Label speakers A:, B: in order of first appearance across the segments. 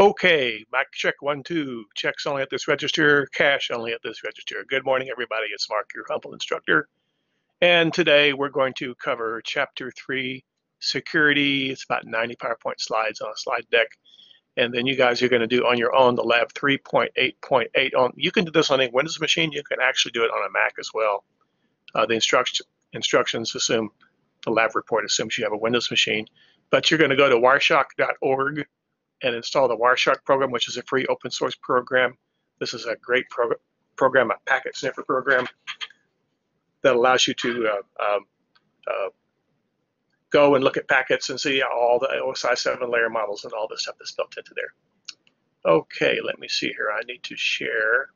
A: Okay, mic check one, two. Checks only at this register, cash only at this register. Good morning, everybody. It's Mark, your humble instructor. And today we're going to cover chapter three, security. It's about 90 PowerPoint slides on a slide deck. And then you guys are going to do on your own the lab 3.8.8 on. You can do this on a Windows machine. You can actually do it on a Mac as well. Uh, the instruction, instructions assume the lab report assumes you have a Windows machine, but you're going to go to wireshark.org and install the Wireshark program, which is a free open source program. This is a great prog program, a packet sniffer program that allows you to uh, um, uh, go and look at packets and see all the OSI 7 layer models and all the stuff that's built into there. Okay, let me see here. I need to share.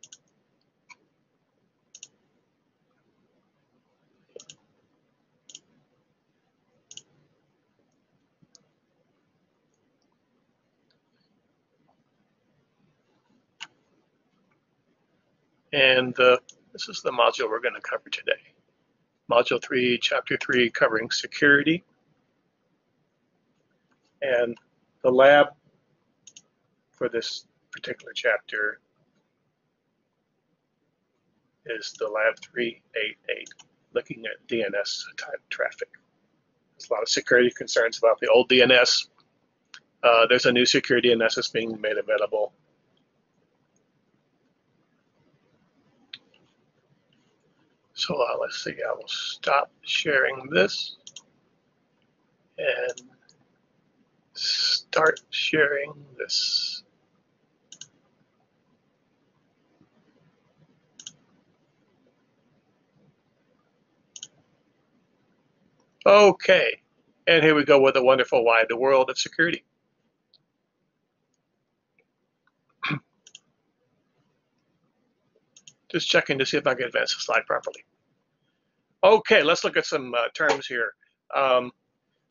A: And uh, this is the module we're going to cover today. Module 3, Chapter 3, covering security. And the lab for this particular chapter is the lab 388, looking at DNS type traffic. There's a lot of security concerns about the old DNS. Uh, there's a new security DNS that's being made available So uh, let's see, I will stop sharing this and start sharing this. Okay, and here we go with a wonderful wide the world of security. Just checking to see if I can advance the slide properly. Okay, let's look at some uh, terms here. Um,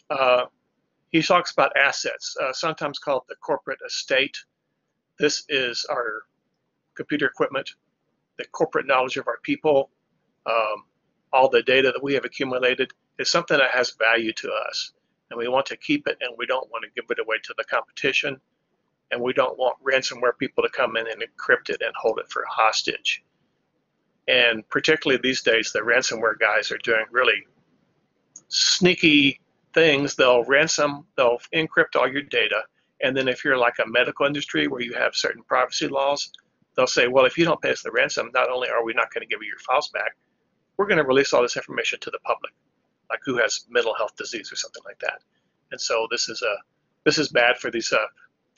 A: uh, he talks about assets, uh, sometimes called the corporate estate. This is our computer equipment, the corporate knowledge of our people, um, all the data that we have accumulated is something that has value to us. And we want to keep it and we don't want to give it away to the competition. And we don't want ransomware people to come in and encrypt it and hold it for hostage. And particularly these days, the ransomware guys are doing really sneaky things. They'll ransom, they'll encrypt all your data. And then if you're like a medical industry where you have certain privacy laws, they'll say, well, if you don't pay us the ransom, not only are we not going to give you your files back, we're going to release all this information to the public, like who has mental health disease or something like that. And so this is a this is bad for these uh,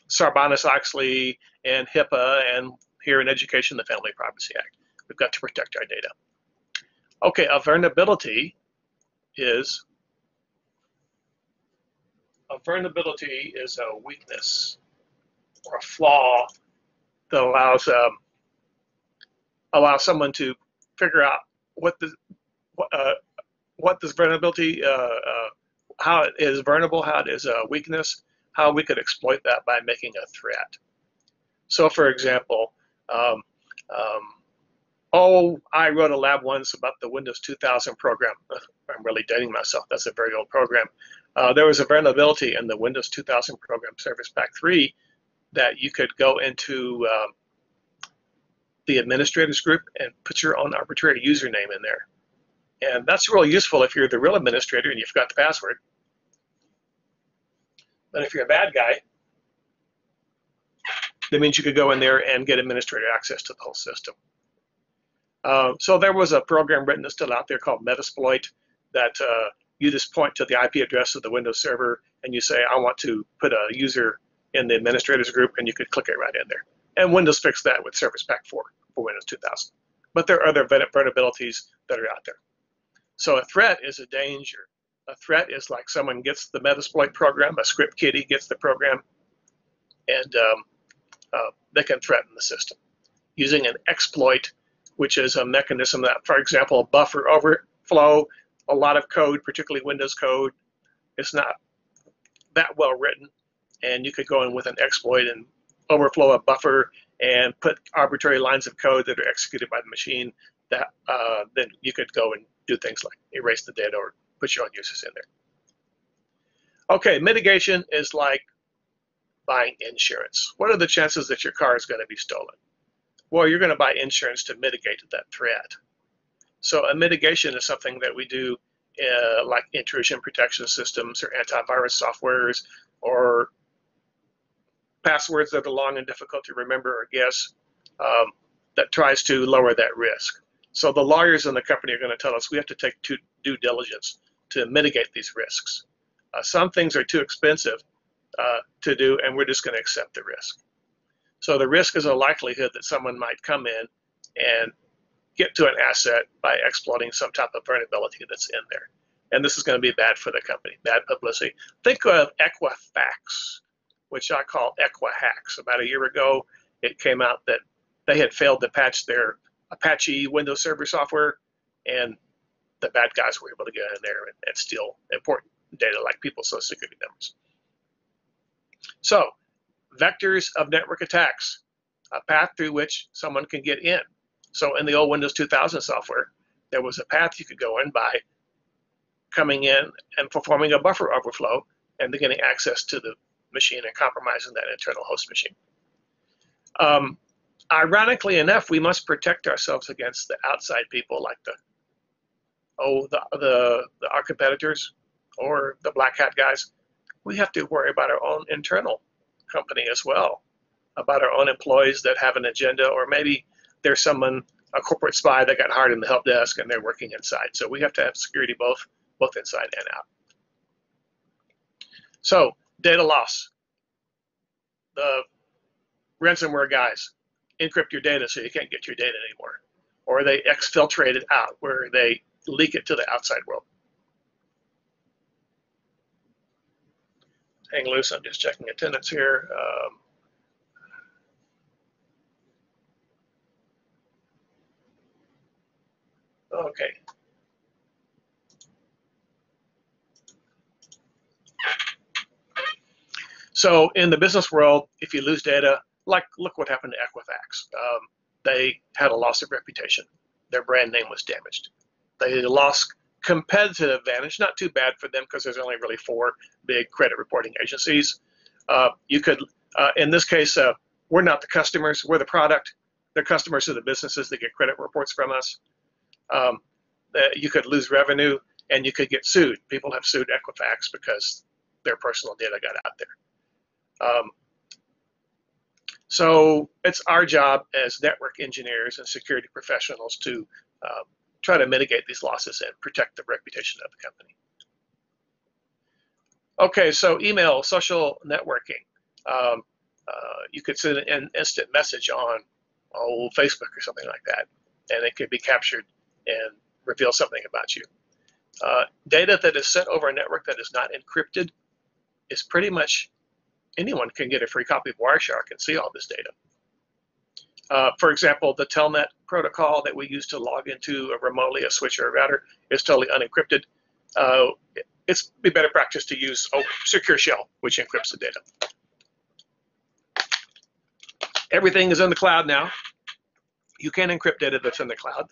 A: Sarbanes-Oxley and HIPAA and here in education, the Family Privacy Act. We've got to protect our data. Okay, a vulnerability is a vulnerability is a weakness or a flaw that allows um, allows someone to figure out what the uh, what this vulnerability uh, uh, how it is vulnerable, how it is a weakness, how we could exploit that by making a threat. So, for example, um, um, Oh, I wrote a lab once about the Windows 2000 program. I'm really dating myself. That's a very old program. Uh, there was a vulnerability in the Windows 2000 program, Service Pack 3, that you could go into um, the administrators group and put your own arbitrary username in there. And that's really useful if you're the real administrator and you've forgot the password. But if you're a bad guy, that means you could go in there and get administrator access to the whole system. Uh, so there was a program written that's still out there called Metasploit that uh, you just point to the IP address of the Windows server and you say, I want to put a user in the administrators group, and you could click it right in there. And Windows fixed that with Service Pack 4 for Windows 2000. But there are other vulnerabilities that are out there. So a threat is a danger. A threat is like someone gets the Metasploit program, a script kiddie gets the program, and um, uh, they can threaten the system. Using an exploit which is a mechanism that, for example, buffer overflow, a lot of code, particularly Windows code, is not that well written. And you could go in with an exploit and overflow a buffer and put arbitrary lines of code that are executed by the machine that uh, then you could go and do things like erase the data or put your own users in there. Okay, mitigation is like buying insurance. What are the chances that your car is going to be stolen? Well, you're going to buy insurance to mitigate that threat. So a mitigation is something that we do uh, like intrusion protection systems or antivirus softwares or passwords that are long and difficult to remember or guess um, that tries to lower that risk. So the lawyers in the company are going to tell us we have to take due diligence to mitigate these risks. Uh, some things are too expensive uh, to do, and we're just going to accept the risk. So the risk is a likelihood that someone might come in and get to an asset by exploiting some type of vulnerability that's in there. And this is going to be bad for the company, bad publicity. Think of Equifax, which I call Equihacks. About a year ago, it came out that they had failed to patch their Apache Windows Server software, and the bad guys were able to get in there and, and steal important data like people's social security numbers. So, vectors of network attacks, a path through which someone can get in. So in the old Windows 2000 software, there was a path you could go in by coming in and performing a buffer overflow and then getting access to the machine and compromising that internal host machine. Um, ironically enough, we must protect ourselves against the outside people like the oh the the, the our competitors or the black hat guys. We have to worry about our own internal company as well, about our own employees that have an agenda, or maybe there's someone a corporate spy that got hired in the help desk and they're working inside. So we have to have security both both inside and out. So data loss. The ransomware guys encrypt your data so you can't get your data anymore. Or they exfiltrate it out where they leak it to the outside world. Hang loose, I'm just checking attendance here. Um, okay. So in the business world, if you lose data, like look what happened to Equifax. Um, they had a loss of reputation. Their brand name was damaged. They lost competitive advantage. Not too bad for them because there's only really four big credit reporting agencies. Uh, you could, uh, in this case, uh, we're not the customers. We're the product. The customers are the businesses that get credit reports from us. Um, you could lose revenue and you could get sued. People have sued Equifax because their personal data got out there. Um, so it's our job as network engineers and security professionals to uh, try to mitigate these losses and protect the reputation of the company. Okay, so email, social networking. Um, uh, you could send an instant message on oh, Facebook or something like that, and it could be captured and reveal something about you. Uh, data that is sent over a network that is not encrypted is pretty much anyone can get a free copy of Wireshark and see all this data. Uh, for example, the Telnet protocol that we use to log into a remotely a switch or a router is totally unencrypted. Uh, it's be better practice to use oh, Secure Shell, which encrypts the data. Everything is in the cloud now. You can encrypt data that's in the cloud.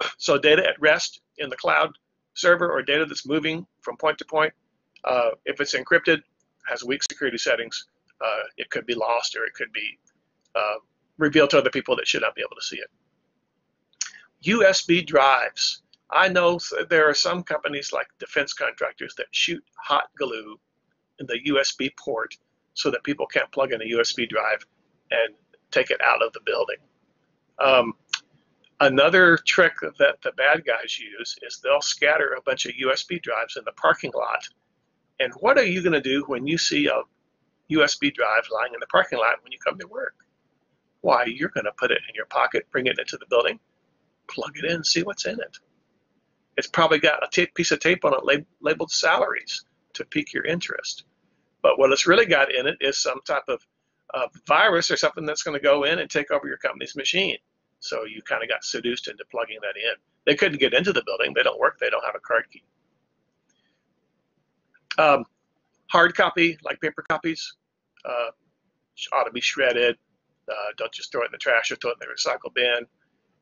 A: So data at rest in the cloud server or data that's moving from point to point, uh, if it's encrypted, has weak security settings, uh, it could be lost or it could be uh, revealed to other people that should not be able to see it. USB drives. I know there are some companies like defense contractors that shoot hot glue in the USB port so that people can't plug in a USB drive and take it out of the building. Um, another trick that the bad guys use is they'll scatter a bunch of USB drives in the parking lot. And what are you going to do when you see a USB drive lying in the parking lot when you come to work? Why, you're going to put it in your pocket, bring it into the building, plug it in, see what's in it. It's probably got a piece of tape on it lab, labeled salaries to pique your interest. But what it's really got in it is some type of uh, virus or something that's going to go in and take over your company's machine. So you kind of got seduced into plugging that in. They couldn't get into the building. They don't work. They don't have a card key. Um, hard copy, like paper copies, uh, ought to be shredded, uh, don't just throw it in the trash or throw it in the recycle bin.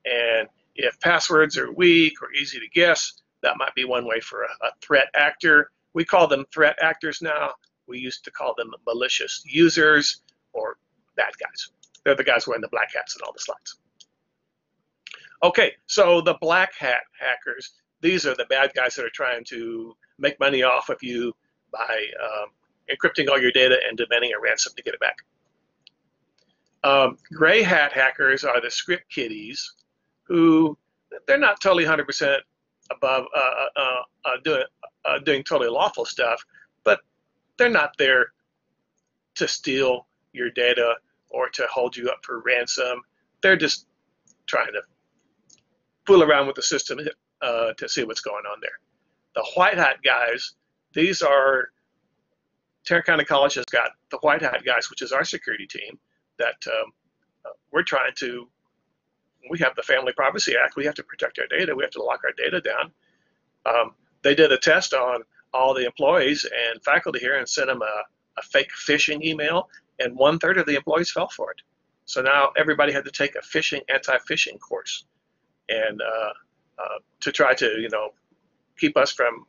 A: And if passwords are weak or easy to guess, that might be one way for a, a threat actor. We call them threat actors now. We used to call them malicious users or bad guys. They're the guys wearing the black hats in all the slides. Okay, so the black hat hackers, these are the bad guys that are trying to make money off of you by um, encrypting all your data and demanding a ransom to get it back. Um, gray hat hackers are the script kiddies who they're not totally 100% above uh, uh, uh, uh, doing uh, doing totally lawful stuff, but they're not there to steal your data or to hold you up for ransom. They're just trying to fool around with the system uh, to see what's going on there. The white hat guys, these are Tarrant County College has got the white hat guys, which is our security team that um, uh, we're trying to. We have the Family Privacy Act. We have to protect our data. We have to lock our data down. Um, they did a test on all the employees and faculty here and sent them a, a fake phishing email, and one third of the employees fell for it. So now everybody had to take a phishing anti-phishing course and uh, uh, to try to you know keep us from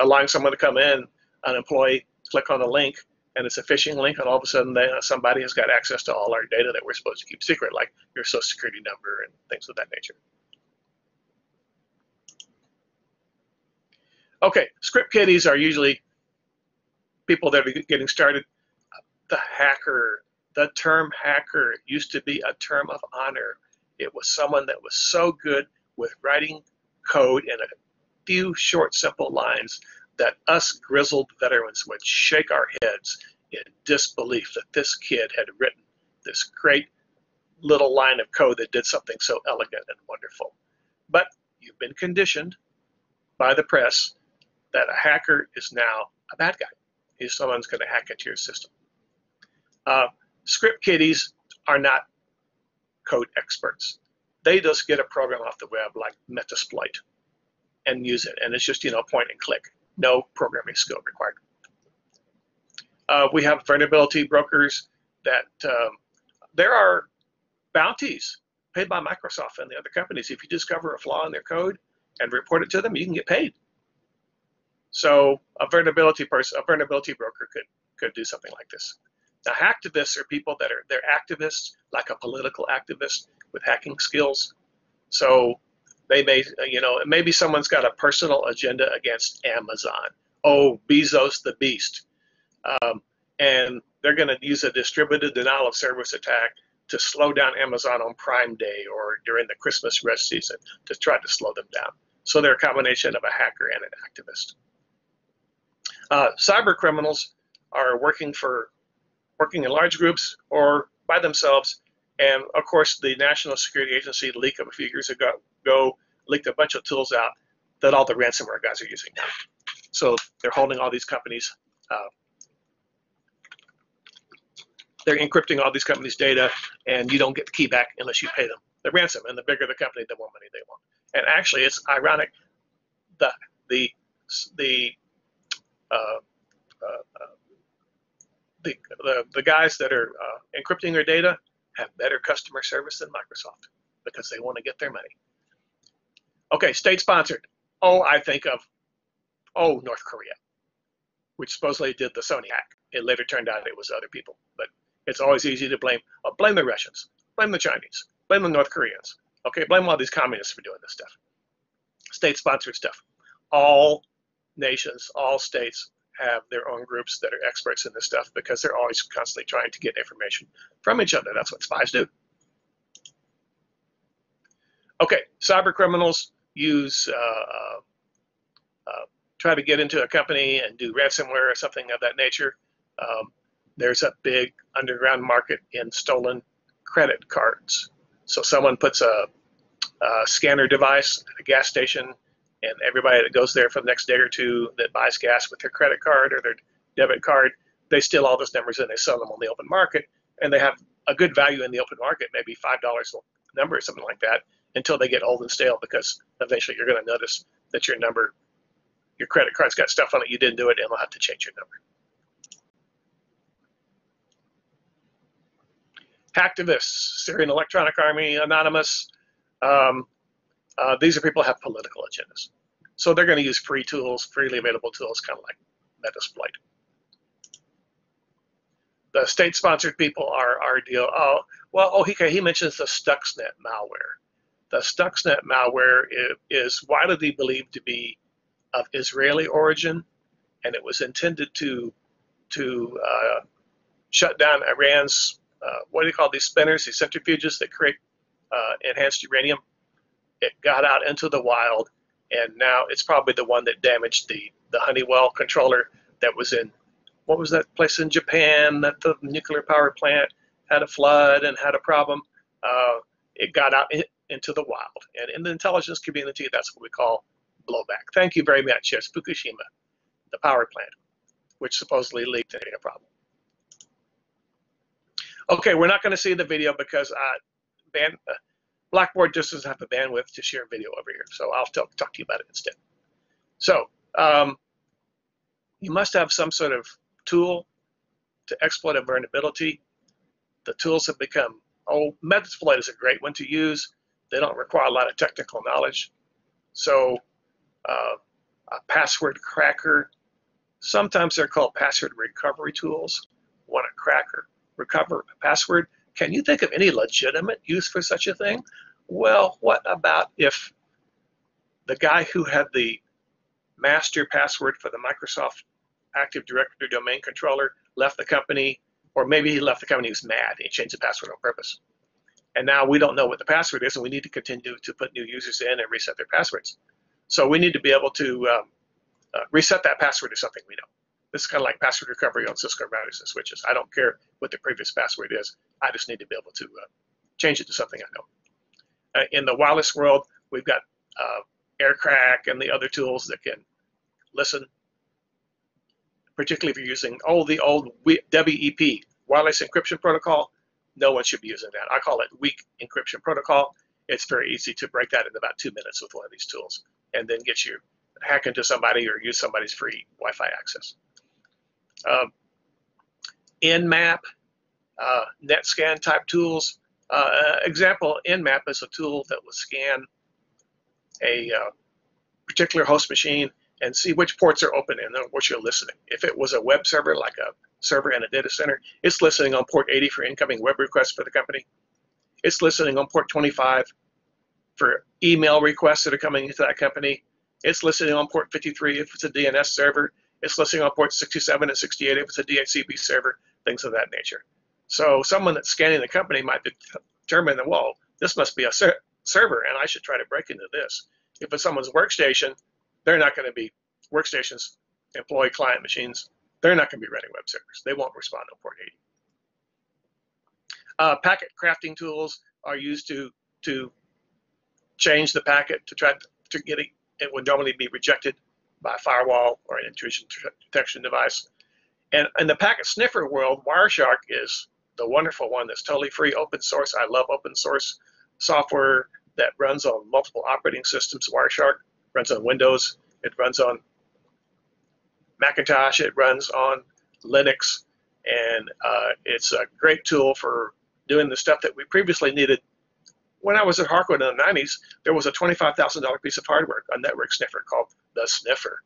A: allowing someone to come in, an employee click on a link and it's a phishing link, and all of a sudden they, somebody has got access to all our data that we're supposed to keep secret, like your social security number and things of that nature. Okay, script kiddies are usually people that are getting started. The hacker, the term hacker used to be a term of honor it was someone that was so good with writing code in a few short, simple lines that us grizzled veterans would shake our heads in disbelief that this kid had written this great little line of code that did something so elegant and wonderful. But you've been conditioned by the press that a hacker is now a bad guy. He's someone's going to hack into your system. Uh, script kiddies are not code experts. They just get a program off the web like Metasploit and use it. And it's just, you know, point and click. No programming skill required. Uh, we have vulnerability brokers that um, there are bounties paid by Microsoft and the other companies. If you discover a flaw in their code and report it to them, you can get paid. So a vulnerability person, a vulnerability broker could could do something like this. Now, hacktivists are people that are they're activists, like a political activist with hacking skills. So they may, you know, maybe someone's got a personal agenda against Amazon. Oh, Bezos the beast, um, and they're going to use a distributed denial of service attack to slow down Amazon on Prime Day or during the Christmas rush season to try to slow them down. So they're a combination of a hacker and an activist. Uh, cyber criminals are working for working in large groups or by themselves. And of course, the National Security Agency leaked a few years ago, ago leaked a bunch of tools out that all the ransomware guys are using now. So they're holding all these companies. Uh, they're encrypting all these companies' data, and you don't get the key back unless you pay them the ransom. And the bigger the company, the more money they want. And actually, it's ironic. The the the uh, uh, uh the, the, the guys that are uh, encrypting their data have better customer service than Microsoft because they want to get their money. Okay, state sponsored. Oh, I think of, oh, North Korea, which supposedly did the Sony hack. It later turned out it was other people, but it's always easy to blame. Oh, blame the Russians, blame the Chinese, blame the North Koreans. Okay, blame all these communists for doing this stuff. State sponsored stuff. All nations, all states have their own groups that are experts in this stuff because they're always constantly trying to get information from each other. That's what spies do. Okay, cyber criminals use uh, uh, uh, try to get into a company and do ransomware or something of that nature. Um, there's a big underground market in stolen credit cards. So someone puts a, a scanner device at a gas station and everybody that goes there for the next day or two that buys gas with their credit card or their debit card, they steal all those numbers and they sell them on the open market, and they have a good value in the open market, maybe five dollars a number or something like that, until they get old and stale because eventually you're going to notice that your number, your credit card's got stuff on it you didn't do it, and they'll have to change your number. Hacktivists, Syrian Electronic Army, Anonymous. Um, uh, these are people who have political agendas. So they're going to use free tools, freely available tools, kind of like Metasploit. the state-sponsored people are our deal. Oh, well, oh, he, he mentions the Stuxnet malware. The Stuxnet malware is widely believed to be of Israeli origin, and it was intended to to uh, shut down Iran's uh, what do you call these spinners, these centrifuges that create uh, enhanced uranium. It got out into the wild, and now it's probably the one that damaged the the Honeywell controller that was in what was that place in Japan that the nuclear power plant had a flood and had a problem. Uh, it got out in, into the wild, and in the intelligence community, that's what we call blowback. Thank you very much. Yes, Fukushima, the power plant, which supposedly leaked and a problem. Okay, we're not going to see the video because uh, band, uh, Blackboard just doesn't have the bandwidth to share video over here. So I'll talk, talk to you about it instead. So um, you must have some sort of tool to exploit a vulnerability. The tools have become, oh, Metasploit is a great one to use. They don't require a lot of technical knowledge. So uh, a password cracker, sometimes they're called password recovery tools. Want to cracker recover a password. Can you think of any legitimate use for such a thing? Well, what about if the guy who had the master password for the Microsoft Active Directory domain controller left the company, or maybe he left the company, he was mad, he changed the password on purpose. And now we don't know what the password is, and we need to continue to put new users in and reset their passwords. So we need to be able to um, uh, reset that password to something we know. This is kind of like password recovery on Cisco routers and switches. I don't care what the previous password is. I just need to be able to uh, change it to something I know. Uh, in the wireless world, we've got uh, AirCrack and the other tools that can listen, particularly if you're using oh the old WEP wireless encryption protocol. No one should be using that. I call it weak encryption protocol. It's very easy to break that in about two minutes with one of these tools, and then get you hack into somebody or use somebody's free Wi-Fi access. Um, Nmap, uh, NetScan type tools. Uh, example, Nmap is a tool that will scan a uh, particular host machine and see which ports are open and which you're listening. If it was a web server, like a server in a data center, it's listening on port 80 for incoming web requests for the company. It's listening on port 25 for email requests that are coming into that company. It's listening on port 53 if it's a DNS server. It's listening on ports 67 and 68 if it's a DHCP server, things of that nature. So someone that's scanning the company might determine that, well, this must be a ser server and I should try to break into this. If it's someone's workstation, they're not going to be workstations, employee client machines. They're not going to be running web servers. They won't respond to port 80. Uh, packet crafting tools are used to to change the packet to try to get it. It would normally be rejected by a firewall or an intrusion detection device. And in the packet sniffer world, Wireshark is the wonderful one that's totally free, open source. I love open source software that runs on multiple operating systems. Wireshark runs on Windows, it runs on Macintosh, it runs on Linux, and uh, it's a great tool for doing the stuff that we previously needed. When I was at Harcourt in the 90s, there was a $25,000 piece of hardware, a network sniffer called the sniffer.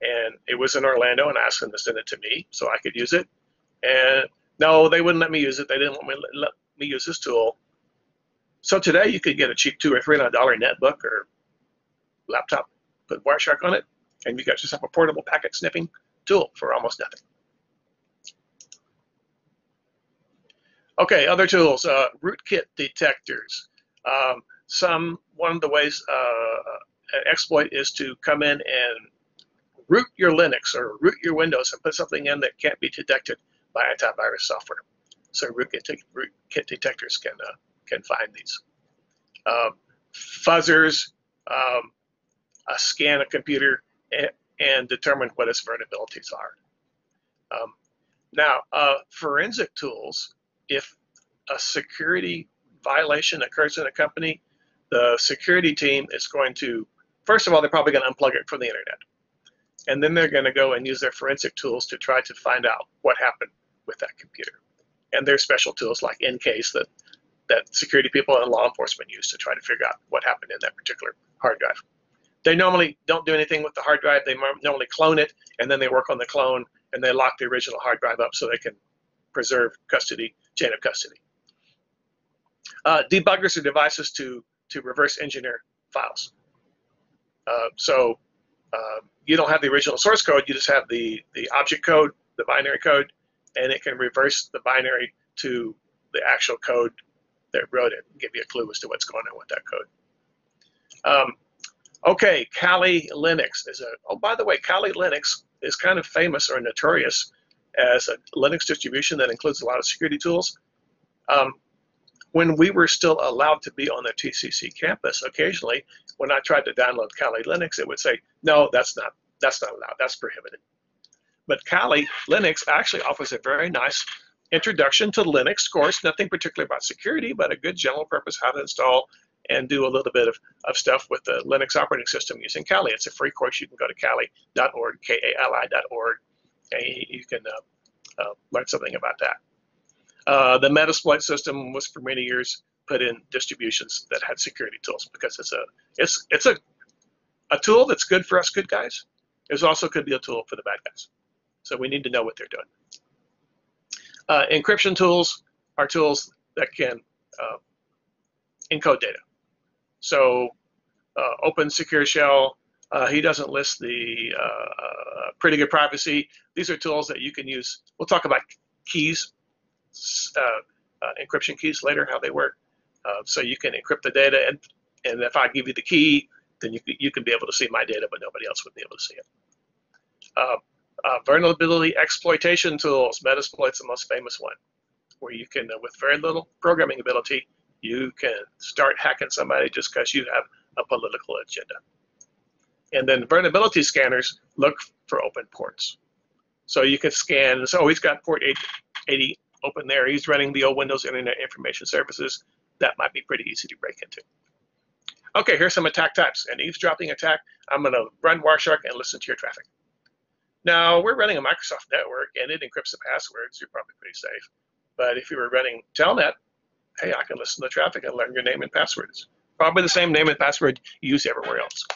A: And it was in Orlando, and I asked them to send it to me so I could use it. And no, they wouldn't let me use it. They didn't want me let me use this tool. So today you could get a cheap two or three hundred dollar netbook or laptop, put Wireshark on it, and you got yourself a portable packet snipping tool for almost nothing. Okay, other tools, uh, rootkit detectors. Um, some one of the ways uh, an exploit is to come in and root your Linux or root your Windows and put something in that can't be detected by antivirus software. So rootkit, rootkit detectors can uh, can find these. Um, fuzzers um, uh, scan a computer and, determine what its vulnerabilities are. Um, now, uh, forensic tools, if a security violation occurs in a company, the security team is going to first of all, they're probably going to unplug it from the internet. And then they're going to go and use their forensic tools to try to find out what happened with that computer. And there's special tools like EnCase that, that security people and law enforcement use to try to figure out what happened in that particular hard drive. They normally don't do anything with the hard drive. They normally clone it, and then they work on the clone, and they lock the original hard drive up so they can preserve custody, chain of custody. Uh, debuggers are devices to, to reverse engineer files. Uh, so uh, you don't have the original source code, you just have the, the object code, the binary code, and it can reverse the binary to the actual code that wrote it and give you a clue as to what's going on with that code. Um, okay, Kali Linux is a, oh, by the way, Kali Linux is kind of famous or notorious as a Linux distribution that includes a lot of security tools. Um, when we were still allowed to be on the TCC campus, occasionally, when I tried to download Kali Linux, it would say, no, that's not, that's not allowed, that's prohibited. But Kali Linux actually offers a very nice introduction to Linux course, nothing particular about security, but a good general purpose how to install and do a little bit of, of stuff with the Linux operating system using Kali. It's a free course. You can go to kali.org, K-A-L-I.org, and you can uh, uh, learn something about that. Uh, the Metasploit system was for many years put in distributions that had security tools because it's a it's it's a a tool that's good for us good guys. It also could be a tool for the bad guys. So we need to know what they're doing. Uh, encryption tools are tools that can uh, encode data. So uh, open secure shell, uh, he doesn't list the uh, pretty good privacy. These are tools that you can use. We'll talk about keys, encryption keys later, how they work. so you can encrypt the data, and, and if I give you the key, then you, you can be able to see my data, but nobody else would be able to see it. Uh, uh, vulnerability exploitation tools, Metasploit's the most famous one, where you can, uh, with very little programming ability, you can start hacking somebody just because you have a political agenda. And then vulnerability scanners look for open ports. So you can scan, so he's got port 80 open there. He's running the old Windows Internet Information Services. That might be pretty easy to break into. Okay, here's some attack types. An eavesdropping attack, I'm gonna run Wireshark and listen to your traffic. Now, we're running a Microsoft network and it encrypts the passwords. You're probably pretty safe. But if you were running Telnet, hey, I can listen to traffic and learn your name and passwords. Probably the same name and password you use everywhere else.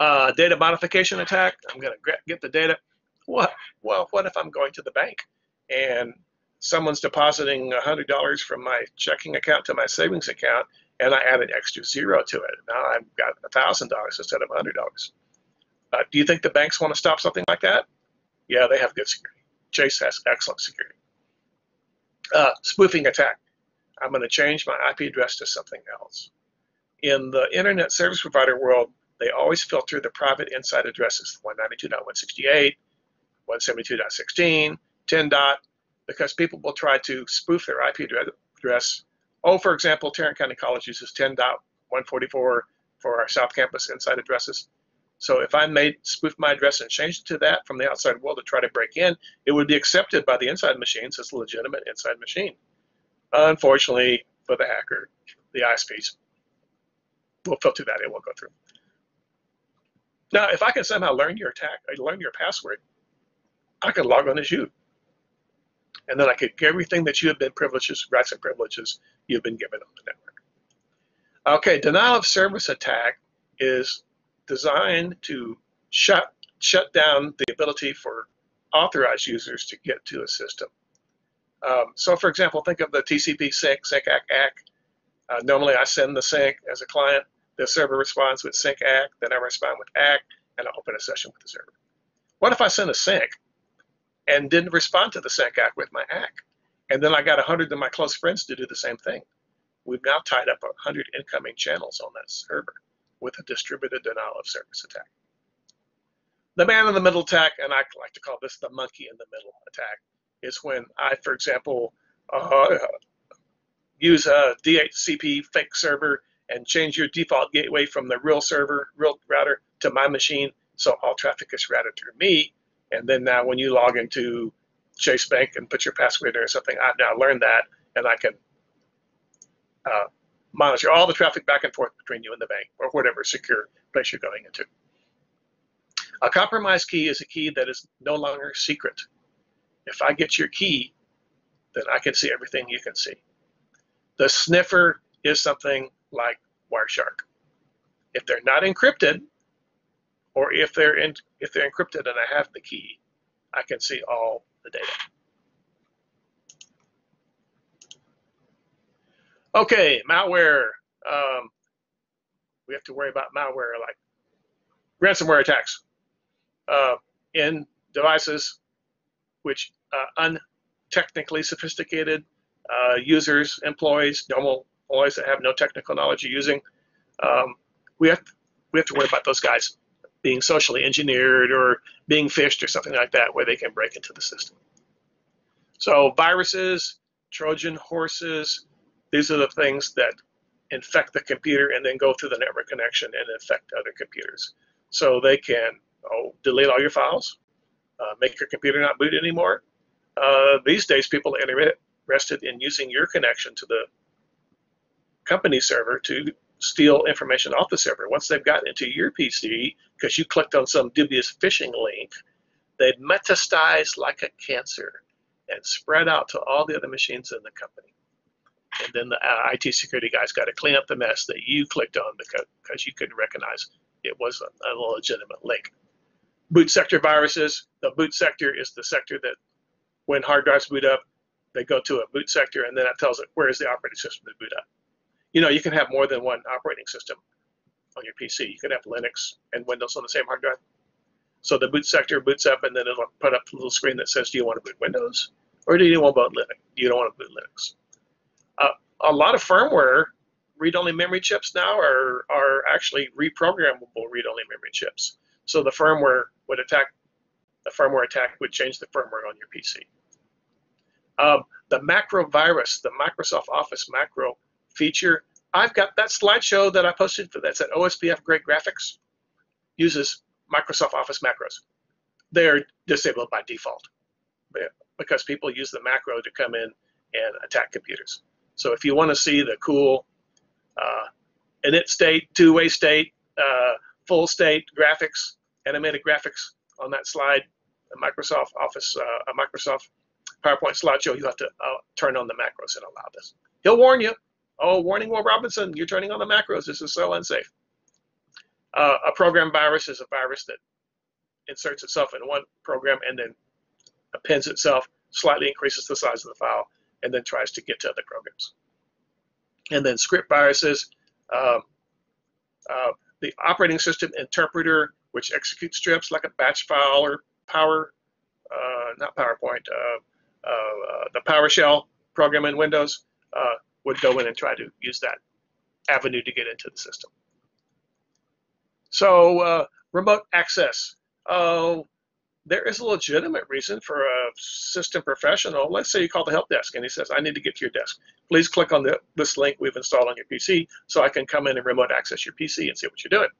A: Uh, data modification attack. I'm going to get the data. What? Well, what if I'm going to the bank and someone's depositing $100 from my checking account to my savings account and I add an extra zero to it. Now I've got $1,000 instead of $100. Uh, do you think the banks want to stop something like that? Yeah, they have good security. Chase has excellent security. Uh, spoofing attack. I'm going to change my IP address to something else. In the internet service provider world, they always filter the private inside addresses, 192.168, 172.16, 10 dot, because people will try to spoof their IP address. Oh, for example, Tarrant County College uses 10.144 for our South Campus inside addresses. So if I made spoof my address and changed it to that from the outside world to try to break in, it would be accepted by the inside machines as a legitimate inside machine. Unfortunately for the hacker, the ISPs will filter that; it won't go through. Now, if I can somehow learn your attack, uh, learn your password, I could log on as you. And then I could get everything that you have been privileges, rights and privileges you've been given on the network. Okay, denial of service attack is designed to shut shut down the ability for authorized users to get to a system. Um, so, for example, think of the TCP sync, sync ACK, ACK. Uh, normally, I send the sync as a client. The server responds with sync ACK. Then I respond with ACK, and I open a session with the server. What if I send a sync and didn't respond to the sync ACK with my ACK? And then I got 100 of my close friends to do the same thing. We've now tied up 100 incoming channels on that server with a distributed denial of service attack. The man in the middle attack, and I like to call this the monkey in the middle attack, is when I, for example, uh, use a DHCP fake server and change your default gateway from the real server, real router to my machine, so all traffic is routed through me. And then now when you log into Chase Bank and put your password in or something, I've now learned that, and I can uh, monitor all the traffic back and forth between you and the bank or whatever secure place you're going into. A compromised key is a key that is no longer secret. If I get your key, then I can see everything you can see. The sniffer is something like Wireshark. If they're not encrypted, or if they're in, if they're encrypted and I have the key, I can see all the data. Okay, malware. Um, we have to worry about malware like ransomware attacks uh, in devices which uh, untechnically sophisticated uh, users, employees, normal employees that have no technical knowledge of using. Um, we have to, we have to worry about those guys being socially engineered or being phished or something like that, where they can break into the system. So viruses, Trojan horses, these are the things that infect the computer and then go through the network connection and infect other computers. So they can oh, delete all your files, uh, make your computer not boot anymore. Uh, these days, people are interested in using your connection to the company server to steal information off the server. Once they've gotten into your PC, because you clicked on some dubious phishing link, they'd metastasize like a cancer and spread out to all the other machines in the company. And then the uh, IT security guys got to clean up the mess that you clicked on because, because you couldn't recognize it was a, a legitimate link. Boot sector viruses, the boot sector is the sector that when hard drives boot up, they go to a boot sector and then it tells it where is the operating system to boot up you know, you can have more than one operating system on your PC. You can have Linux and Windows on the same hard drive. So the boot sector boots up, and then it'll put up a little screen that says, "Do you want to boot Windows, or do you want to boot Linux? You don't want to boot Linux." Uh, a lot of firmware read-only memory chips now are are actually reprogrammable read-only memory chips. So the firmware would attack the firmware attack would change the firmware on your PC. Um, the macro virus, the Microsoft Office macro feature. I've got that slideshow that I posted for that's at OSPF Great Graphics uses Microsoft Office macros. They're disabled by default because people use the macro to come in and attack computers. So if you want to see the cool uh, init state, two-way state, uh, full state graphics, animated graphics on that slide, a Microsoft Office, uh, a Microsoft PowerPoint slideshow, you have to uh, turn on the macros and allow this. He'll warn you oh, warning, Will Robinson, you're turning on the macros. This is so unsafe. Uh, a program virus is a virus that inserts itself in one program and then appends itself, slightly increases the size of the file, and then tries to get to other programs. And then script viruses, um, uh, the operating system interpreter, which executes strips like a batch file or Power, uh, not PowerPoint, uh, uh, the PowerShell program in Windows, uh, would go in and try to use that avenue to get into the system. So uh, remote access. Uh, there is a legitimate reason for a system professional. Let's say you call the help desk and he says, I need to get to your desk. Please click on the, this link we've installed on your PC so I can come in and remote access your PC and see what you're doing.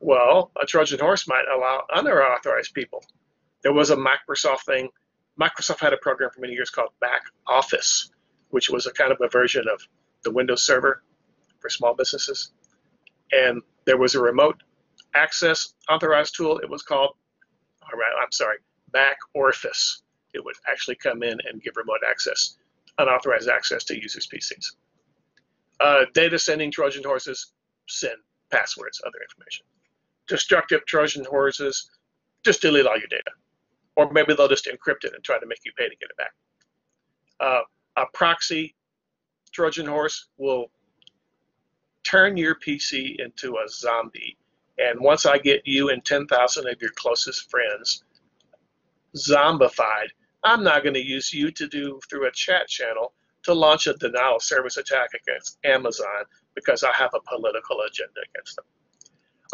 A: Well, a Trojan horse might allow unauthorized people. There was a Microsoft thing. Microsoft had a program for many years called Back Office which was a kind of a version of the Windows Server for small businesses. And there was a remote access authorized tool. It was called, all right, I'm sorry, Back Orifice. It would actually come in and give remote access, unauthorized access to users' PCs. Uh, data sending Trojan horses send passwords, other information. Destructive Trojan horses just delete all your data. Or maybe they'll just encrypt it and try to make you pay to get it back. Uh, a proxy Trojan horse will turn your PC into a zombie. And once I get you and 10,000 of your closest friends zombified, I'm not going to use you to do through a chat channel to launch a denial of service attack against Amazon because I have a political agenda against them.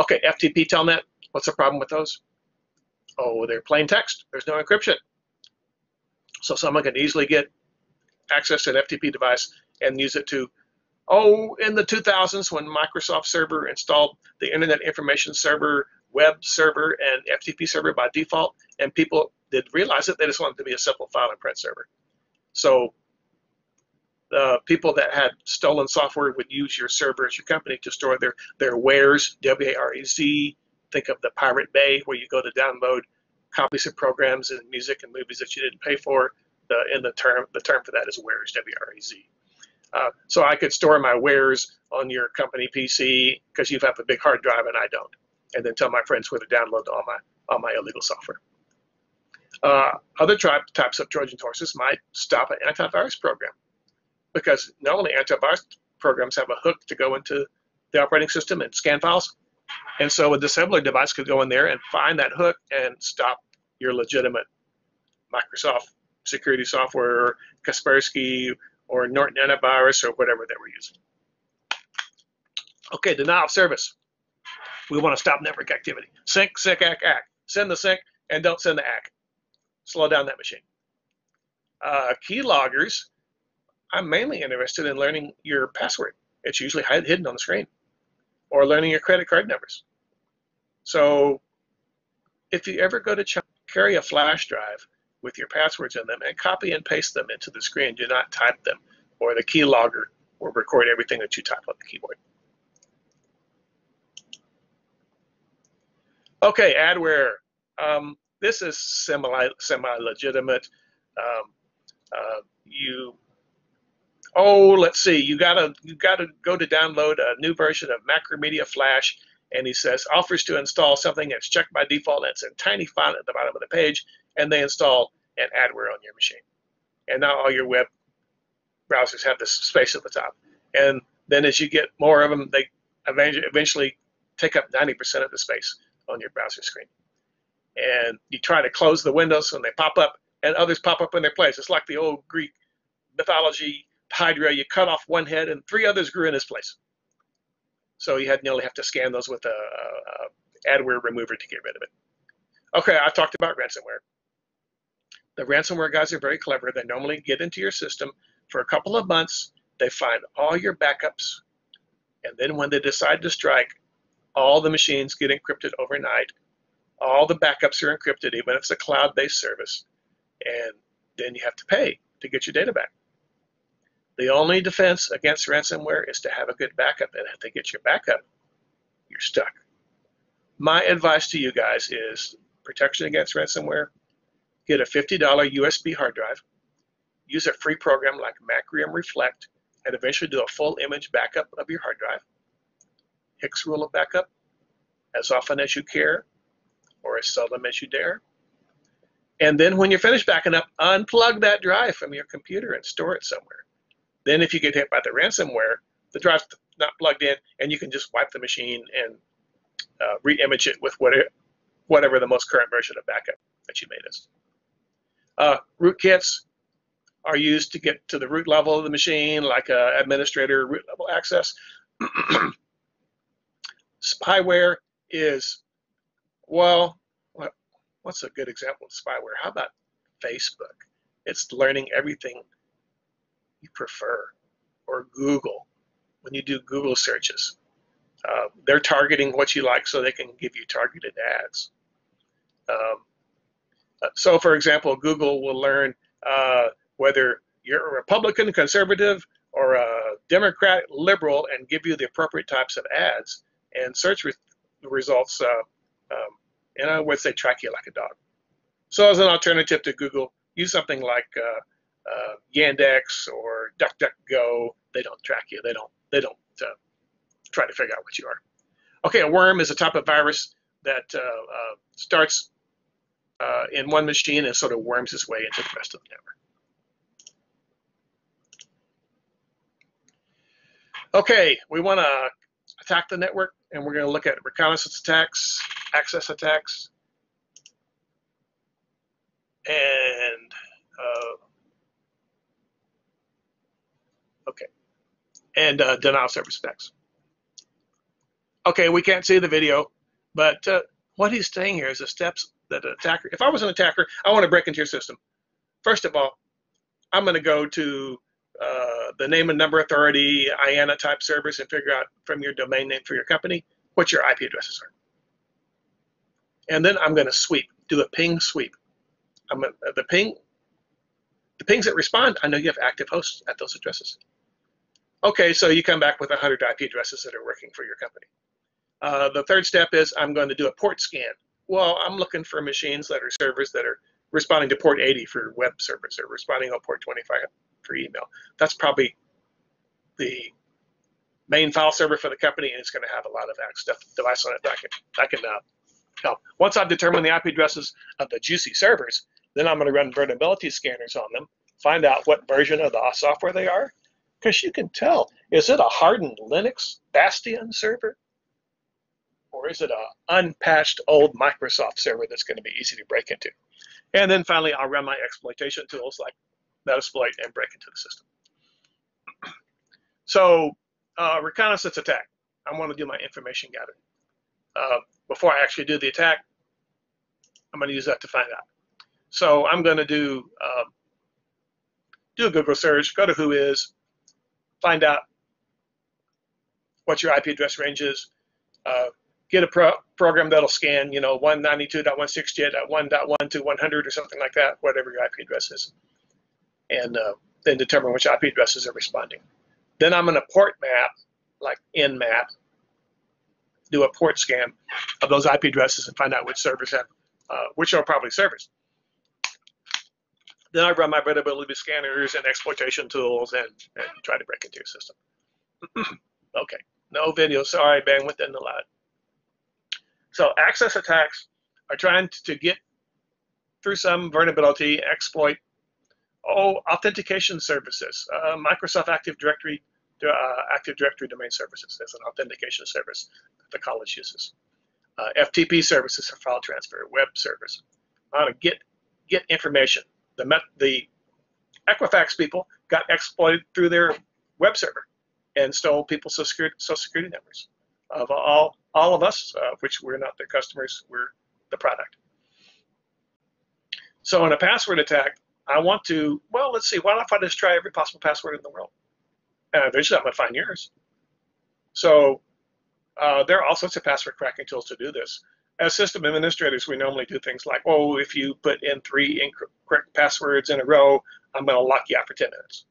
A: Okay, FTP Telnet, what's the problem with those? Oh, they're plain text. There's no encryption. So someone can easily get access to an FTP device and use it to, oh, in the 2000s when Microsoft Server installed the Internet Information Server, web server, and FTP server by default, and people did realize it, they just wanted to be a simple file and print server. So the people that had stolen software would use your server as your company to store their, their wares, W-A-R-E-Z. Think of the Pirate Bay where you go to download copies of programs and music and movies that you didn't pay for the in the term the term for that is warez W-R-E-Z. Uh, so I could store my wares on your company PC because you have a big hard drive and I don't, and then tell my friends where to download all my all my illegal software. Uh, other types of Trojan horses might stop an antivirus program because normally antivirus programs have a hook to go into the operating system and scan files. And so a disabler device could go in there and find that hook and stop your legitimate Microsoft security software, Kaspersky, or Norton antivirus, or whatever they were using. Okay, denial of service. We want to stop network activity. Sync, sync, act, act. Send the sync and don't send the act. Slow down that machine. Uh, key loggers, I'm mainly interested in learning your password. It's usually hidden on the screen. Or learning your credit card numbers. So if you ever go to carry a flash drive with your passwords in them and copy and paste them into the screen, do not type them or the keylogger will record everything that you type on the keyboard. Okay, adware. Um, this is semi semi legitimate. Um, uh, you oh, let's see. You gotta you gotta go to download a new version of Macromedia Flash, and he says offers to install something that's checked by default. It's in tiny font at the bottom of the page, and they install an adware on your machine. And now all your web browsers have this space at the top. And then as you get more of them, they eventually take up 90% of the space on your browser screen. And you try to close the windows and they pop up and others pop up in their place. It's like the old Greek mythology Hydra. You cut off one head and three others grew in its place. So you had nearly have to scan those with a, a, a adware remover to get rid of it. Okay, I talked about ransomware. The ransomware guys are very clever. They normally get into your system for a couple of months. They find all your backups. And then when they decide to strike, all the machines get encrypted overnight. All the backups are encrypted, even if it's a cloud-based service. And then you have to pay to get your data back. The only defense against ransomware is to have a good backup. And if they get your backup, you're stuck. My advice to you guys is protection against ransomware. Get a $50 USB hard drive. Use a free program like Macrium Reflect and eventually do a full image backup of your hard drive. Hicks rule of backup, as often as you care, or as seldom as you dare. And then when you're finished backing up, unplug that drive from your computer and store it somewhere. Then if you get hit by the ransomware, the drive's not plugged in, and you can just wipe the machine and uh, re-image it with whatever, whatever the most current version of backup that you made is. Uh, rootkits are used to get to the root level of the machine, like a administrator root level access. spyware is, well, what, what's a good example of spyware? How about Facebook? It's learning everything you prefer, or Google, when you do Google searches. Uh, they're targeting what you like so they can give you targeted ads. Um, uh, so, for example, Google will learn uh, whether you're a Republican, conservative, or a Democrat, liberal, and give you the appropriate types of ads and search re results. Uh, um, words, they track you like a dog. So, as an alternative to Google, use something like uh, uh, Yandex or DuckDuckGo. They don't track you. They don't. They don't uh, try to figure out what you are. Okay, a worm is a type of virus that starts in one machine and sort of worms its way into the rest of the network. Okay, we want to attack the network, and we're going to look at reconnaissance attacks, access attacks, and uh, okay, and uh, denial service attacks. Okay, we can't see the video, but uh, what he's saying here is the steps that attacker. If I was an attacker, I want to break into your system. First of all, I'm going to go to uh, the name and number authority, IANA type servers, and figure out from your domain name for your company what your IP addresses are. And then I'm going to sweep, do a ping sweep. I'm gonna, the ping, the pings that respond, I know you have active hosts at those addresses. Okay, so you come back with 100 IP addresses that are working for your company. Uh, the third step is I'm going to do a port scan. Well, I'm looking for machines that are servers that are responding to port 80 for web servers or responding on port 25 for email. That's probably the main file server for the company, and it's going to have a lot of stuff device on it that can, that can uh, help. Once I've determined the IP addresses of the juicy servers, Then I'm going to run vulnerability scanners on them, find out what version of the software they are, because you can tell, is it a hardened Linux Bastion server? Or is it a unpatched old Microsoft server that's going to be easy to break into? And then finally, I'll run my exploitation tools like Metasploit and break into the system. So uh, reconnaissance attack. I want to do my information gathering. Uh, before I actually do the attack, I'm going to use that to find out. So I'm going to do uh, do a Google search, go to WHOIS, find out what your IP address range is, uh, get a pro program that'll scan, you know, 192.168.1.1 to 100 or something like that, whatever your IP address is, and uh, then determine which IP addresses are responding. Then I'm going to port map, like nmap, do a port scan of those IP addresses and find out which servers have, uh, which are probably servers. Then I run my vulnerability scanners and exploitation tools and, and try to break into your system. okay, no video, sorry, bandwidth isn't allowed. So access attacks are trying to get through some vulnerability, exploit, oh, authentication services, uh, Microsoft Active Directory, uh, Active Directory domain services as an authentication service that the college uses. Uh, FTP services for file transfer, web servers. How to get get information the Met, the Equifax people got exploited through their web server and stole people's social security, social security numbers of all all of us, uh, which we're not the customers, we're the product. So in a password attack, I want to, well, let's see, why don't I just try every possible password in the world? And eventually I'm going to find yours. So uh, there are all sorts of password cracking tools to do this as system administrators, we normally do things like, oh, if you put in three incorrect passwords in a row, I'm going to lock you out for 10 minutes.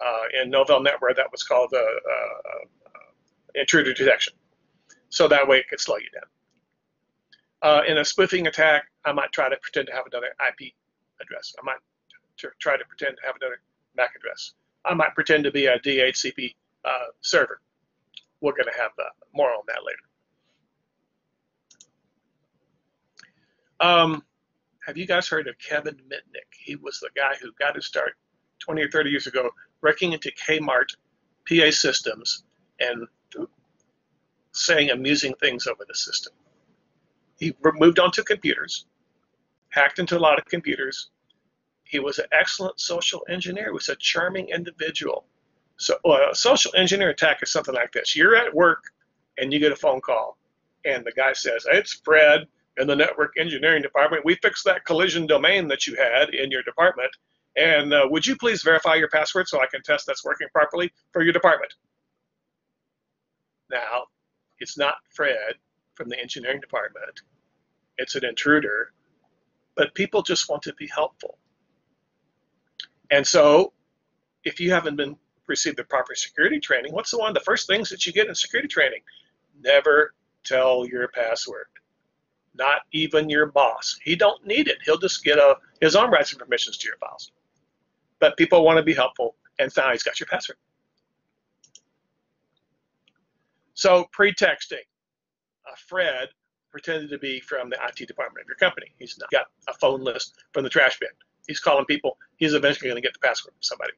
A: Uh, in Novell NetWare, that was called uh, uh, intruder detection. So that way it could slow you down. Uh, in a spoofing attack, I might try to pretend to have another IP address. I might try to pretend to have another MAC address. I might pretend to be a DHCP uh, server. We're going to have uh, more on that later. Um, have you guys heard of Kevin Mitnick? He was the guy who got his start 20 or 30 years ago breaking into Kmart PA systems and saying amusing things over the system. He moved onto computers, hacked into a lot of computers. He was an excellent social engineer. He was a charming individual. So a social engineer attack is something like this. You're at work and you get a phone call and the guy says, it's Fred in the network engineering department. We fixed that collision domain that you had in your department. And uh, would you please verify your password so I can test that's working properly for your department? Now, it's not Fred from the engineering department. It's an intruder, but people just want to be helpful. And so, if you haven't been received the proper security training, what's the one of the first things that you get in security training? Never tell your password not even your boss. He don't need it. He'll just get a, his own rights and permissions to your files. But people want to be helpful, and now he's got your password. So pretexting. Uh, Fred pretended to be from the IT department of your company. He's not got a phone list from the trash bin. He's calling people. He's eventually going to get the password from somebody.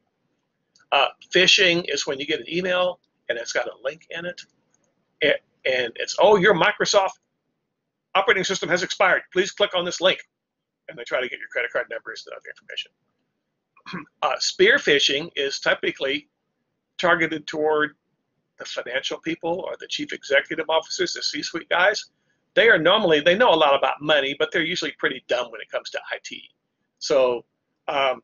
A: Uh, phishing is when you get an email and it's got a link in it, it and it's oh your Microsoft operating system has expired. Please click on this link. And they try to get your credit card numbers and other information. Uh, spear phishing is typically targeted toward the financial people or the chief executive officers, the C-suite guys. They are normally, they know a lot about money, but they're usually pretty dumb when it comes to IT. So um,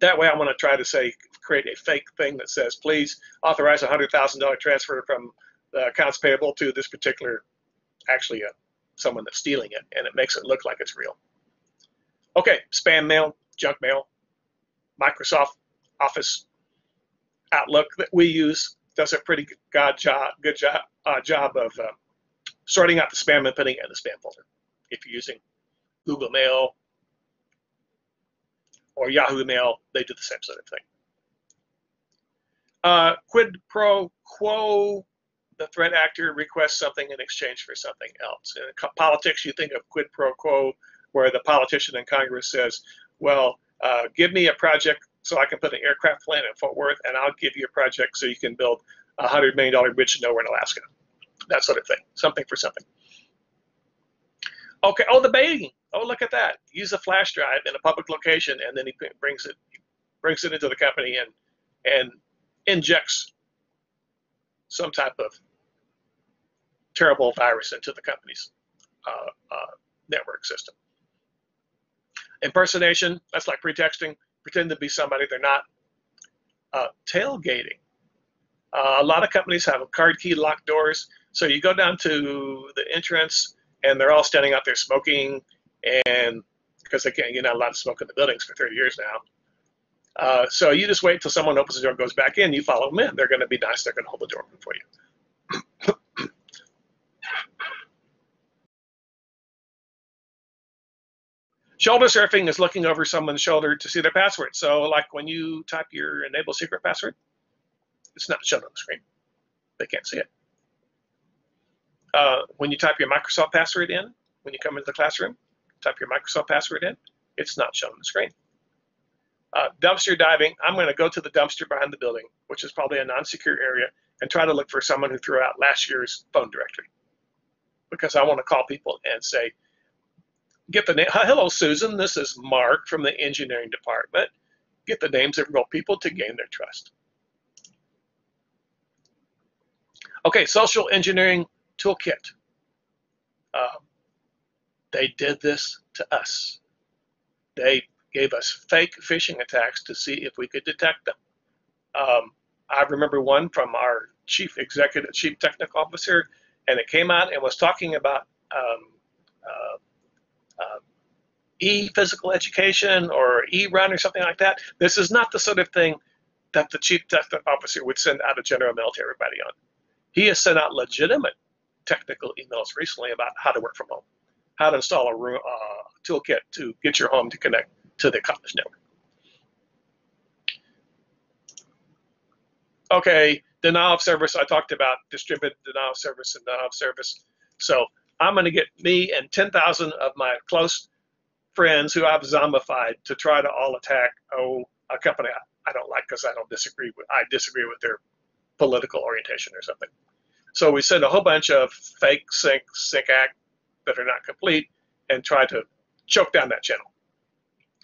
A: that way I want to try to say, create a fake thing that says, please authorize a $100,000 transfer from the accounts payable to this particular, actually a someone that's stealing it, and it makes it look like it's real. Okay, spam mail, junk mail, Microsoft Office Outlook that we use does a pretty good job, good job, uh, job of uh, sorting out the spam and putting it in the spam folder. If you're using Google Mail or Yahoo Mail, they do the same sort of thing. Uh, quid pro quo the threat actor requests something in exchange for something else. In politics, you think of quid pro quo where the politician in Congress says, well, uh, give me a project so I can put an aircraft plant in Fort Worth, and I'll give you a project so you can build a $100 million bridge nowhere in Alaska. That sort of thing. Something for something. Okay, oh, the baiting. Oh, look at that. Use a flash drive in a public location, and then he brings it brings it into the company and and injects some type of terrible virus into the company's uh, uh, network system. Impersonation, that's like pretexting, pretend to be somebody they're not. Uh, tailgating. Uh, a lot of companies have a card key locked doors. So you go down to the entrance and they're all standing out there smoking and because they can't get out a lot of smoke in the buildings for 30 years now. Uh, so you just wait until someone opens the door and goes back in. You follow them in. They're going to be nice. They're going to hold the door open for you. Shoulder surfing is looking over someone's shoulder to see their password. So, like when you type your enable secret password, it's not shown on the screen. They can't see it. Uh, when you type your Microsoft password in, when you come into the classroom, type your Microsoft password in, it's not shown on the screen. Uh, dumpster diving, I'm going to go to the dumpster behind the building, which is probably a non-secure area, and try to look for someone who threw out last year's phone directory. Because I want to call people and say, get the name. Hello, Susan. This is Mark from the engineering department. Get the names of real people to gain their trust. Okay, social engineering toolkit. Uh, they did this to us. They gave us fake phishing attacks to see if we could detect them. Um, I remember one from our chief executive, chief technical officer, and it came out and was talking about um, uh, uh, e-physical education or e-run or something like that. This is not the sort of thing that the chief technical officer would send out a general mail to everybody on. He has sent out legitimate technical emails recently about how to work from home, how to install a uh, toolkit to get your home to connect to the college network. Okay, denial of service. I talked about distributed denial of service and denial of service. So I'm going to get me and 10,000 of my close friends who I've zombified to try to all attack oh a company I, I don't like because I don't disagree with I disagree with their political orientation or something. So we send a whole bunch of fake syncs sync, SYN-ACK that are not complete and try to choke down that channel.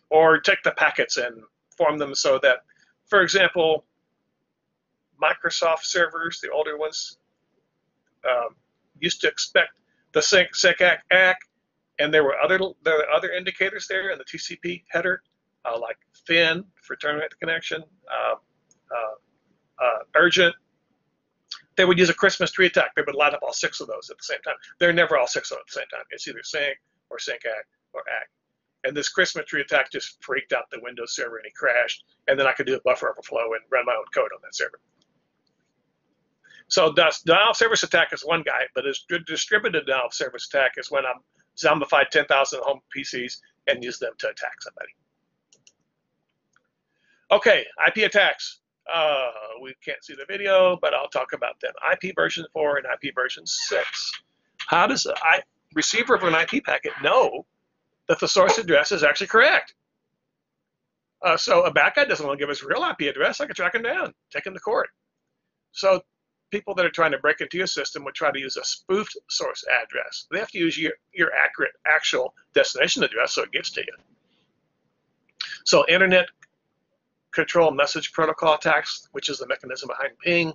A: Or take the packets and form them so that, for example, Microsoft servers, the older ones, um, used to expect the sync, SYN-ACK, and there were other there were other indicators there in the TCP header, uh, like FIN for terminate the connection, uh, uh, uh urgent, they would use a Christmas tree attack. They would light up all six of those at the same time. They're never all six of them at the same time. It's either sync or sync act or act. And this Christmas tree attack just freaked out the Windows server and he crashed. And then I could do a buffer overflow and run my own code on that server. So denial of service attack is one guy, but a distributed denial of service attack is when I'm zombified 10,000 home PCs and use them to attack somebody. Okay, IP attacks. Uh, we can't see the video, but I'll talk about them. IP version 4 and IP version 6. How does the receiver of an IP packet know that the source address is actually correct? Uh, so a bad guy doesn't want to give us real IP address. I can track him down, take him to court. So people that are trying to break into your system would try to use a spoofed source address. They have to use your, your accurate actual destination address so it gets to you. So internet control message protocol attacks, which is the mechanism behind ping.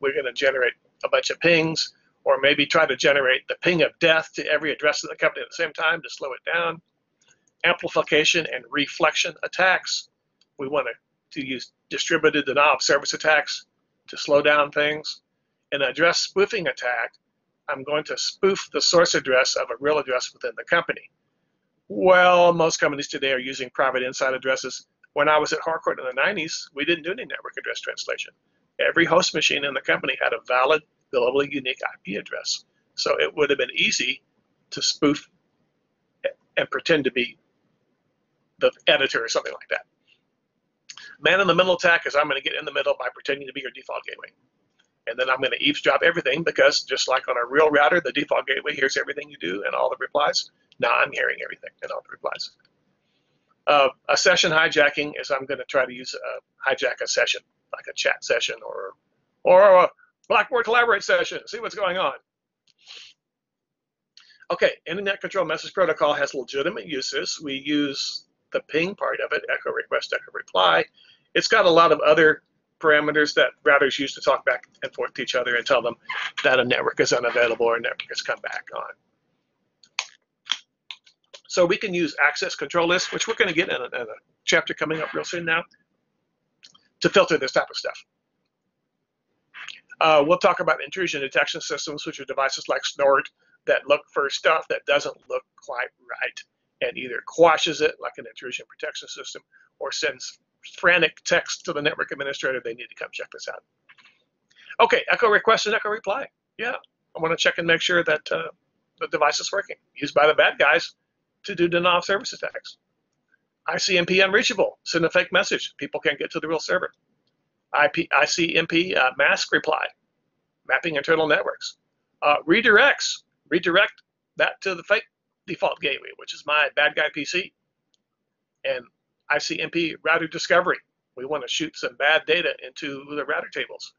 A: We're going to generate a bunch of pings, or maybe try to generate the ping of death to every address of the company at the same time to slow it down. Amplification and reflection attacks. We want to, to use distributed denial of service attacks to slow down things. An address spoofing attack, I'm going to spoof the source address of a real address within the company. Well, most companies today are using private inside addresses when I was at Harcourt in the 90s, we didn't do any network address translation. Every host machine in the company had a valid, globally unique IP address. So it would have been easy to spoof and pretend to be the editor or something like that. Man in the middle attack is I'm going to get in the middle by pretending to be your default gateway. And then I'm going to eavesdrop everything because just like on a real router, the default gateway hears everything you do and all the replies. Now I'm hearing everything and all the replies. Uh, a session hijacking is I'm going to try to use a hijack a session, like a chat session or or a Blackboard Collaborate session, see what's going on. Okay, Internet Control Message Protocol has legitimate uses. We use the ping part of it, echo request, echo reply. It's got a lot of other parameters that routers use to talk back and forth to each other and tell them that a network is unavailable or a network has come back on. So we can use access control lists, which we're going to get in a, in a chapter coming up real soon now, to filter this type of stuff. Uh, we'll talk about intrusion detection systems, which are devices like Snort that look for stuff that doesn't look quite right and either quashes it like an intrusion protection system or sends frantic text to the network administrator, they need to come check this out. Okay, echo request and echo reply. Yeah, I want to check and make sure that uh, the device is working. Used by the bad guys to do denial of service attacks. ICMP unreachable, send a fake message. People can't get to the real server. IP, ICMP uh, mask reply, mapping internal networks. Uh, redirects, redirect that to the fake default gateway, which is my bad guy PC. And ICMP router discovery. We want to shoot some bad data into the router tables.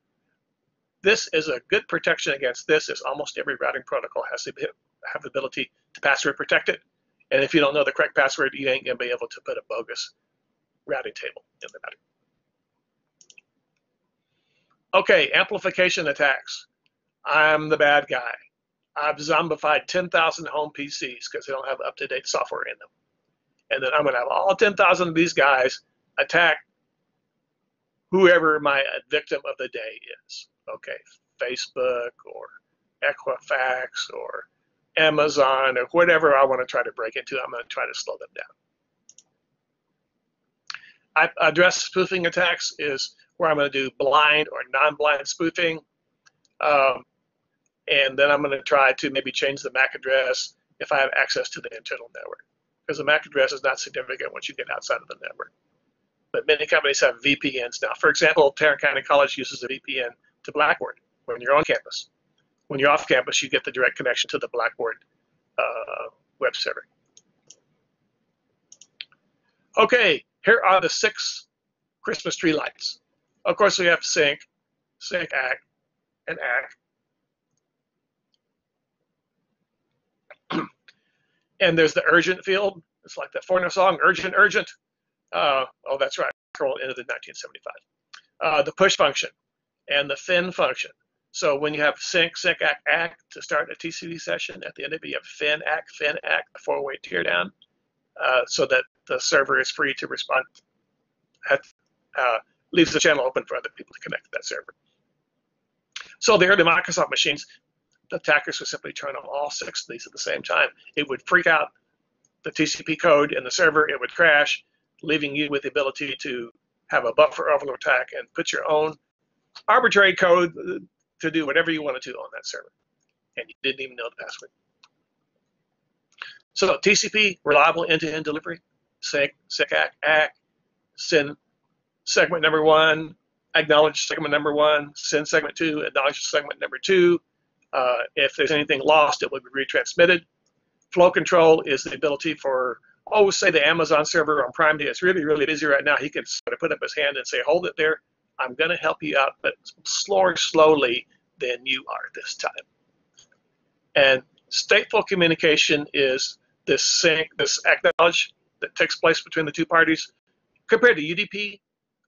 A: This is a good protection against this, as almost every routing protocol has to have the ability to password protect it. And if you don't know the correct password, you ain't gonna be able to put a bogus routing table in the router. Okay, amplification attacks. I'm the bad guy. I've zombified 10,000 home PCs because they don't have up-to-date software in them. And then I'm going to have all 10,000 of these guys attack whoever my victim of the day is. Okay, Facebook or Equifax or Amazon or whatever I want to try to break into, I'm going to try to slow them down. I address spoofing attacks is where I'm going to do blind or non-blind spoofing. Um, and then I'm going to try to maybe change the MAC address if I have access to the internal network. Because the MAC address is not significant once you get outside of the network. But many companies have VPNs now. For example, Tarrant County College uses a VPN to Blackboard when you're on campus. When you're off campus, you get the direct connection to the Blackboard uh, web server. Okay, here are the six Christmas tree lights. Of course, we have sync, sync act, and act. and there's the urgent field. It's like that Foreigner song, urgent, urgent. Uh, oh, that's right, Roll into the 1975. Uh, the push function and the fin function. So when you have sync, sync, act, act to start a TCP session, at the end of it, you have fin, act, fin, act, a four-way teardown, uh, so that the server is free to respond. At, uh, leaves the channel open for other people to connect to that server. So there are the Microsoft machines, the attackers would simply turn on all six of these at the same time. It would freak out the TCP code in the server, it would crash, leaving you with the ability to have a buffer overload attack and put your own arbitrary code to do whatever you wanted to on that server. And you didn't even know the password. So TCP, reliable end-to-end delivery, sync, sync, ACK, send segment number one, acknowledge segment number one, send segment two, acknowledge segment number two. Uh, if there's anything lost, it will be retransmitted. Flow control is the ability for, oh, say the Amazon server on Prime Day is really, really busy right now. He can sort of put up his hand and say, hold it there. I'm going to help you out, but slower, slowly than you are this time. And stateful communication is this sync, this acknowledge that takes place between the two parties. Compared to UDP,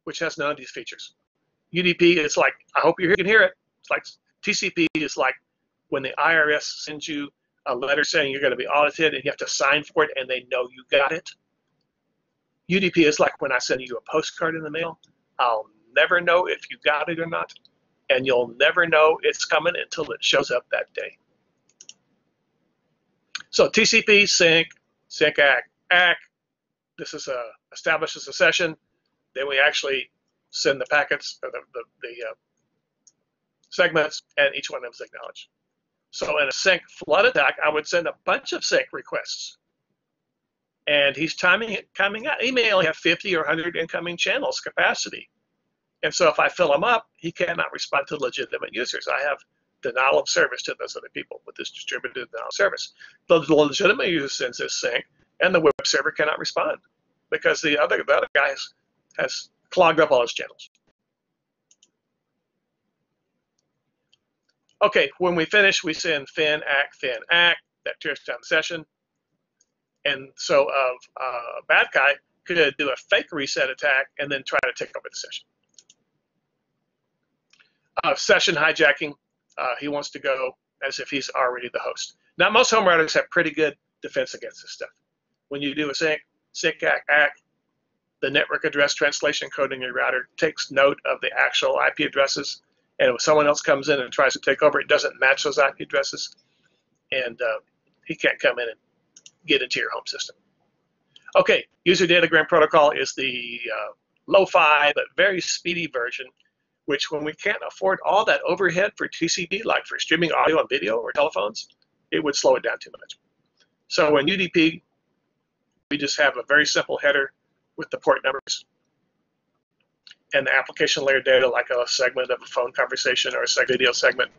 A: which has none of these features. UDP is like, I hope you can hear it. It's like TCP is like when the IRS sends you a letter saying you're going to be audited and you have to sign for it and they know you got it. UDP is like when I send you a postcard in the mail. I'll never know if you got it or not, and you'll never know it's coming until it shows up that day. So TCP, sync, sync, act, act. This is a establishes a session. Then we actually send the packets, or the, the, the uh, segments, and each one of them is acknowledged. So in a sync flood attack, I would send a bunch of sync requests. And he's timing it coming out. He may only have 50 or 100 incoming channels capacity. And so if I fill him up, he cannot respond to legitimate users. I have denial of service to those other people with this distributed denial of service. The legitimate user sends this sync, and the web server cannot respond because the other the other guy has, has clogged up all his channels. Okay, when we finish, we send fin act, fin act. that tears down the session. And so of uh, bad guy could do a fake reset attack and then try to take over the session. Uh, session hijacking, uh, he wants to go as if he's already the host. Now, most home routers have pretty good defense against this stuff. When you do a sync, sync act, act, the network address translation code in your router takes note of the actual IP addresses. And if someone else comes in and tries to take over, it doesn't match those IP addresses. And uh, he can't come in and get into your home system. Okay, user datagram protocol is the uh, lo-fi but very speedy version, which when we can't afford all that overhead for TCP, like for streaming audio and video or telephones, it would slow it down too much. So in UDP, we just have a very simple header with the port numbers and application layer data like a segment of a phone conversation or a video segment.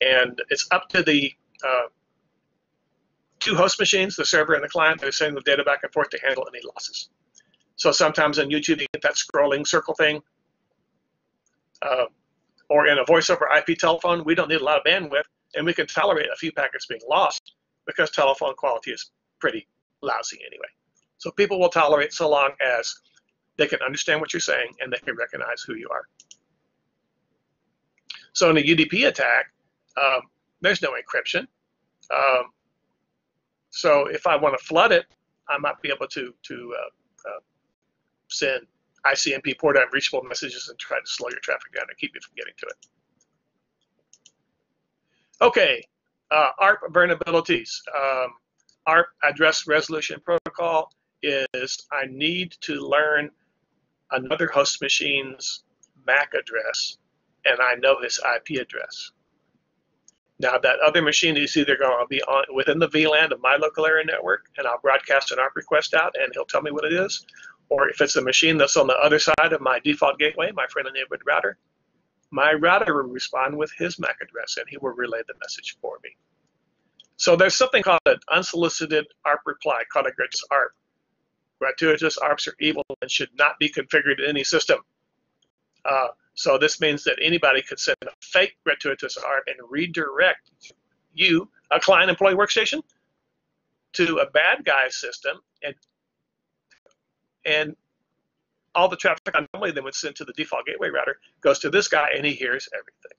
A: And it's up to the uh, two host machines, the server and the client, that are sending the data back and forth to handle any losses. So sometimes on YouTube, you get that scrolling circle thing. Uh, or in a voice over IP telephone, we don't need a lot of bandwidth, and we can tolerate a few packets being lost because telephone quality is pretty lousy anyway. So people will tolerate so long as they can understand what you're saying and they can recognize who you are. So in a UDP attack, um, there's no encryption. Um, so if I want to flood it, I might be able to to uh, uh, send ICMP port unreachable messages and try to slow your traffic down and keep you from getting to it. Okay, uh, ARP vulnerabilities. Um, ARP address resolution protocol is I need to learn another host machine's MAC address and I know his IP address. Now that other machine is either going to be on within the VLAN of my local area network, and I'll broadcast an ARP request out, and he'll tell me what it is, or if it's a machine that's on the other side of my default gateway, my friendly neighborhood router, my router will respond with his MAC address, and he will relay the message for me. So there's something called an unsolicited ARP reply, called a gratuitous ARP. Gratuitous ARPs are evil and should not be configured in any system. Uh, so this means that anybody could send a fake gratuitous ARP and redirect you, a client employee workstation, to a bad guy system and and all the traffic on normally then would send to the default gateway router goes to this guy and he hears everything.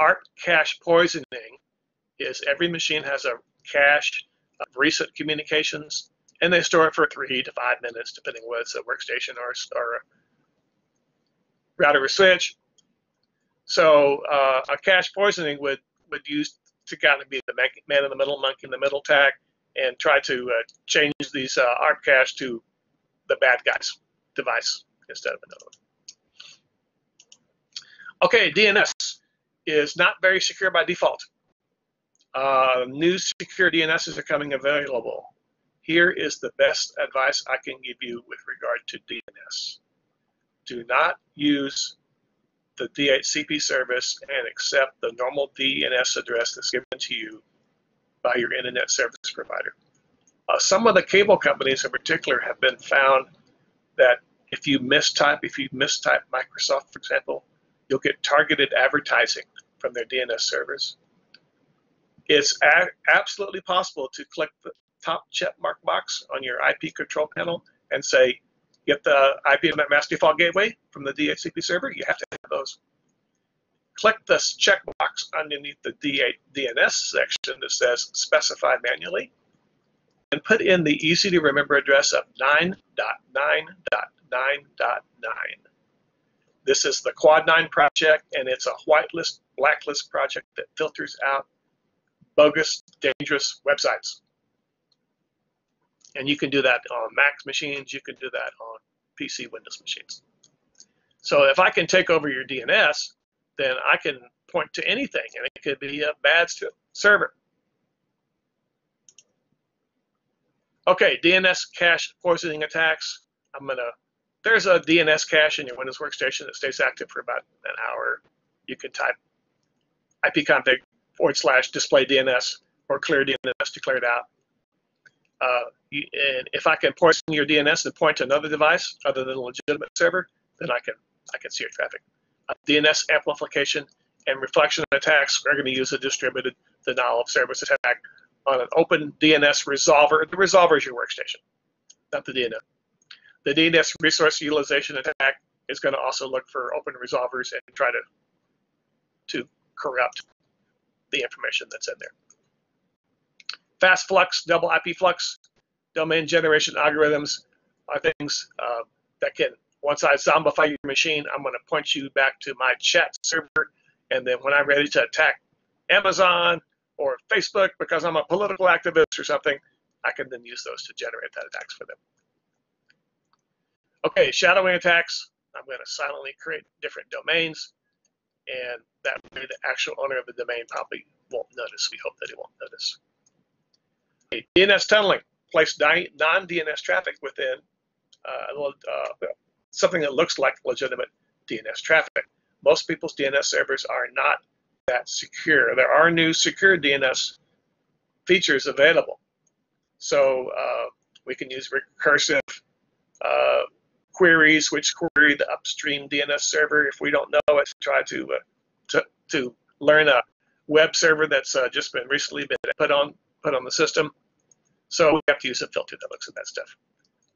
A: ARP cache poisoning is every machine has a cache recent communications and they store it for three to five minutes depending whether it's a workstation or, or router or switch. So uh, a cache poisoning would would use to kind of be the man in the middle, monkey in the middle tag, and try to uh, change these uh, ARP cache to the bad guy's device instead of another one. Okay, DNS is not very secure by default. Uh, new secure DNSs are coming available. Here is the best advice I can give you with regard to DNS do not use the DHCP service and accept the normal DNS address that's given to you by your internet service provider. Uh, some of the cable companies in particular have been found that if you mistype, if you mistype Microsoft, for example, you'll get targeted advertising from their DNS servers. It's absolutely possible to click the top check mark box on your IP control panel and say, get the IP mass default gateway from the DHCP server, you have to have those. Click this checkbox underneath the DNS section that says specify manually and put in the easy to remember address of 9.9.9.9. This is the Quad 9 project and it's a whitelist, blacklist project that filters out bogus, dangerous websites. And you can do that on Mac machines, you can do that on PC Windows machines. So if I can take over your DNS, then I can point to anything, and it could be a bad server. Okay, DNS cache poisoning attacks. I'm gonna. There's a DNS cache in your Windows workstation that stays active for about an hour, you can type ipconfig forward slash display DNS or clear DNS to clear it out. Uh, you, and if I can poison your DNS and point to another device other than a legitimate server, then I can I can see your traffic. Uh, DNS amplification and reflection attacks, we're going to use a distributed denial of service attack on an open DNS resolver. The resolver is your workstation, not the DNS. The DNS resource utilization attack is going to also look for open resolvers and try to to corrupt the information that's in there. Fast flux, double IP flux, domain generation algorithms are things uh, that can, once I zombify your machine, I'm going to point you back to my chat server. And then when I'm ready to attack Amazon or Facebook because I'm a political activist or something, I can then use those to generate that attacks for them. Okay, shadowing attacks. I'm going to silently create different domains, and that way the actual owner of the domain probably won't notice. We hope that he won't notice. Okay, DNS tunneling. Place non-DNS traffic within uh, uh, something that looks like legitimate DNS traffic. Most people's DNS servers are not that secure. There are new secure DNS features available. So uh, we can use recursive uh, queries, which query the upstream DNS server. If we don't know it, try to uh, to, to learn a web server that's uh, just been recently been put on put on the system. So we have to use a filter that looks at that stuff.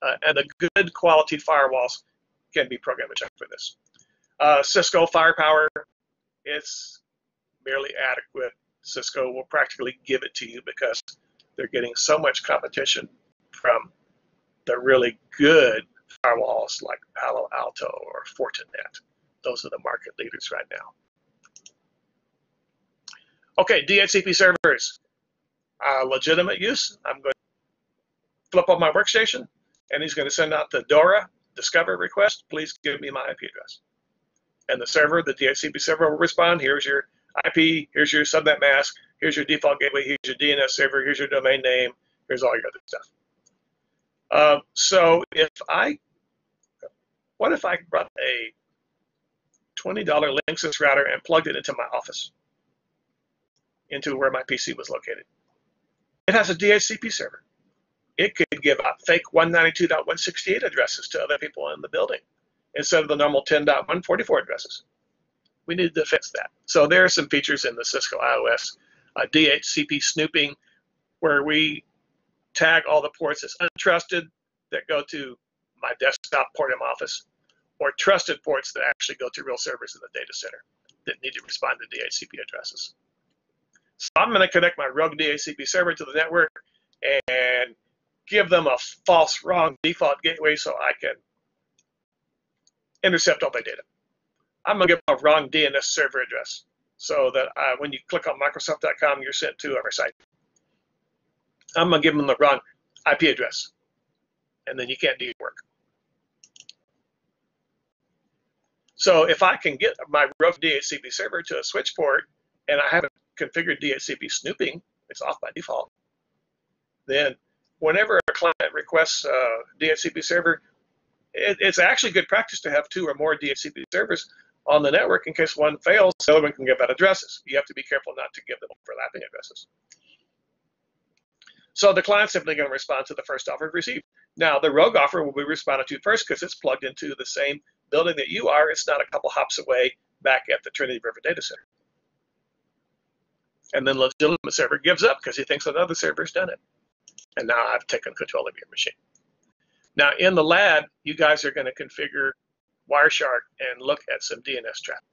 A: Uh, and the good quality firewalls can be program checked for this. Uh, Cisco firepower, it's merely adequate. Cisco will practically give it to you because they're getting so much competition from the really good firewalls like Palo Alto or Fortinet. Those are the market leaders right now. Okay, DHCP servers. Uh, legitimate use. I'm going to flip on my workstation, and he's going to send out the DORA discover request. Please give me my IP address. And the server, the DHCP server will respond. Here's your IP, here's your subnet mask, here's your default gateway, here's your DNS server, here's your domain name, here's all your other stuff. Uh, so if I, what if I brought a $20 Linksys router and plugged it into my office, into where my PC was located? It has a DHCP server. It could give out fake 192.168 addresses to other people in the building instead of the normal 10.144 addresses we need to fix that. So there are some features in the Cisco IOS uh, DHCP snooping where we tag all the ports as untrusted that go to my desktop port in my office or trusted ports that actually go to real servers in the data center that need to respond to DHCP addresses. So I'm going to connect my rogue DHCP server to the network and give them a false wrong default gateway so I can intercept all their data. I'm going to give them a wrong DNS server address so that uh, when you click on Microsoft.com, you're sent to our site. I'm going to give them the wrong IP address, and then you can't do your work. So if I can get my rogue DHCP server to a switch port, and I haven't configured DHCP snooping, it's off by default, then whenever a client requests a DHCP server, it, it's actually good practice to have two or more DHCP servers on the network in case one fails, the other one can give out addresses. You have to be careful not to give them overlapping addresses. So the client's simply going to respond to the first offer received. Now, the rogue offer will be responded to first because it's plugged into the same building that you are. It's not a couple hops away back at the Trinity River Data Center. And then legitimate server gives up because he thinks another server's done it. And now I've taken control of your machine. Now, in the lab, you guys are going to configure Wireshark and look at some DNS traffic.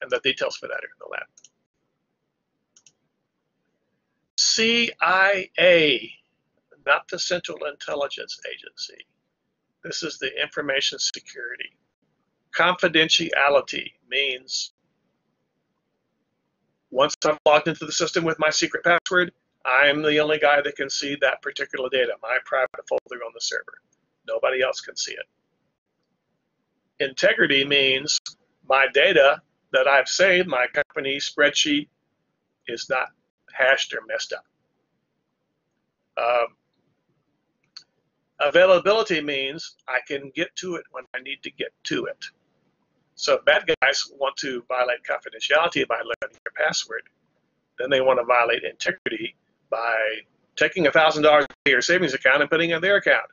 A: And the details for that are in the lab. CIA, not the Central Intelligence Agency. This is the information security. Confidentiality means once I've logged into the system with my secret password, I'm the only guy that can see that particular data, my private folder on the server. Nobody else can see it integrity means my data that I've saved, my company spreadsheet, is not hashed or messed up. Um, availability means I can get to it when I need to get to it. So bad guys want to violate confidentiality by learning your password. Then they want to violate integrity by taking $1,000 out of your savings account and putting it in their account.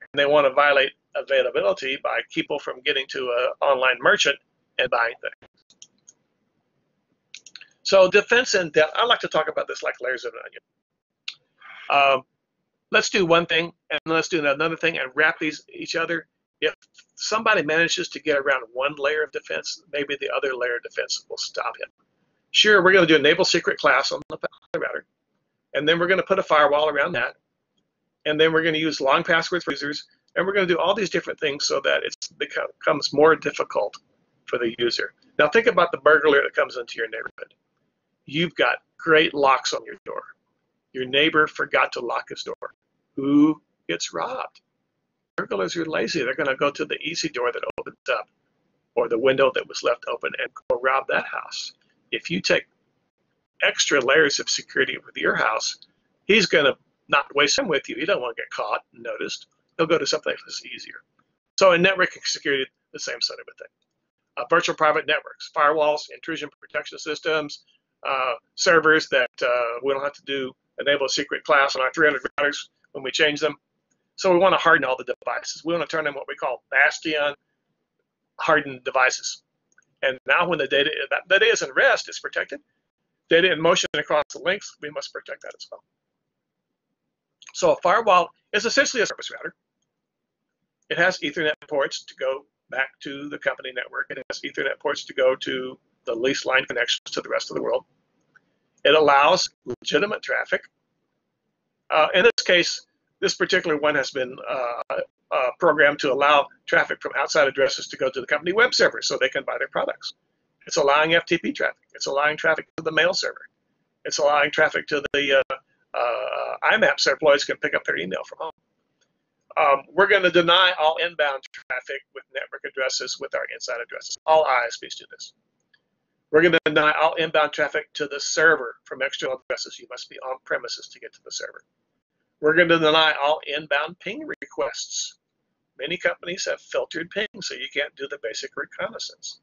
A: And they want to violate availability by people from getting to an online merchant and buying things. So defense in depth, I like to talk about this like layers of an onion. Um, let's do one thing and let's do another thing and wrap these each other. If somebody manages to get around one layer of defense, maybe the other layer of defense will stop him. Sure, we're going to do a enable secret class on the router, and then we're going to put a firewall around that, and then we're going to use long passwords for users, and we're going to do all these different things so that it becomes more difficult for the user. Now think about the burglar that comes into your neighborhood. You've got great locks on your door. Your neighbor forgot to lock his door. Who gets robbed? Burglars are lazy. They're going to go to the easy door that opens up or the window that was left open and go rob that house. If you take extra layers of security with your house, he's going to not waste time with you. He don't want to get caught and noticed. He'll go to something that's easier. So in networking security, the same sort of a thing. Uh, virtual private networks, firewalls, intrusion protection systems, uh, servers that uh, we don't have to do enable a secret class on our 300 routers when we change them. So we want to harden all the devices. We want to turn them what we call bastion hardened devices. And now when the data, that data is in rest, it's protected. Data in motion across the links, we must protect that as well. So a firewall is essentially a service router. It has Ethernet ports to go back to the company network. It has Ethernet ports to go to the leased line connections to the rest of the world. It allows legitimate traffic. Uh, in this case, this particular one has been uh, uh, programmed to allow traffic from outside addresses to go to the company web server so they can buy their products. It's allowing FTP traffic. It's allowing traffic to the mail server. It's allowing traffic to the uh, uh, IMAP so employees can pick up their email from home. Um, we're going to deny all inbound traffic with network addresses with our inside addresses. All ISPs do this. We're going to deny all inbound traffic to the server from external addresses. You must be on premises to get to the server. We're going to deny all inbound ping requests. Many companies have filtered ping, so you can't do the basic reconnaissance.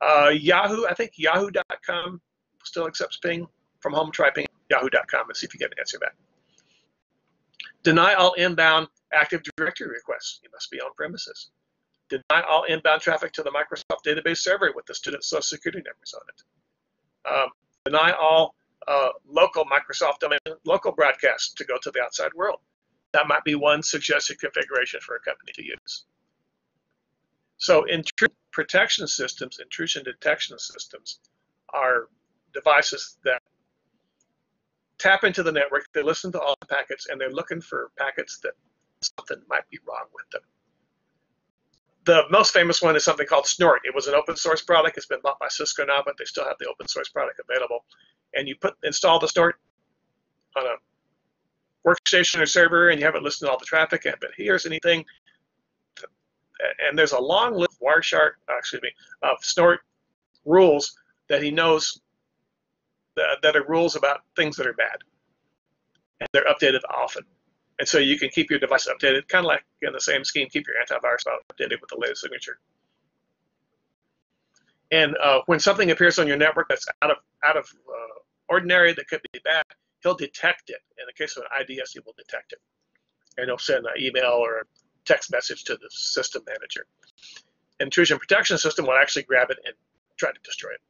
A: Uh, Yahoo, I think yahoo.com still accepts ping from home. Try ping yahoo.com and see if you get an answer back. Deny all inbound Active Directory requests. You must be on premises. Deny all inbound traffic to the Microsoft database server with the student social security numbers on it. Um, deny all uh, local Microsoft domain, local broadcasts to go to the outside world. That might be one suggested configuration for a company to use. So intrusion protection systems, intrusion detection systems, are devices that tap into the network, they listen to all the packets, and they're looking for packets that something might be wrong with them. The most famous one is something called Snort. It was an open source product. It's been bought by Cisco now, but they still have the open source product available. And you put install the Snort on a workstation or server, and you have it to all the traffic. And if it hears anything, and there's a long list of Wireshark, uh, excuse me, of Snort rules that he knows that, that are rules about things that are bad, and they're updated often. And so you can keep your device updated, kind of like in the same scheme, keep your antivirus updated with the latest signature. And uh, when something appears on your network that's out of out of uh, ordinary, that could be bad, he'll detect it. In the case of an IDS, he will detect it, and he'll send an email or a text message to the system manager. Intrusion protection system will actually grab it and try to destroy it.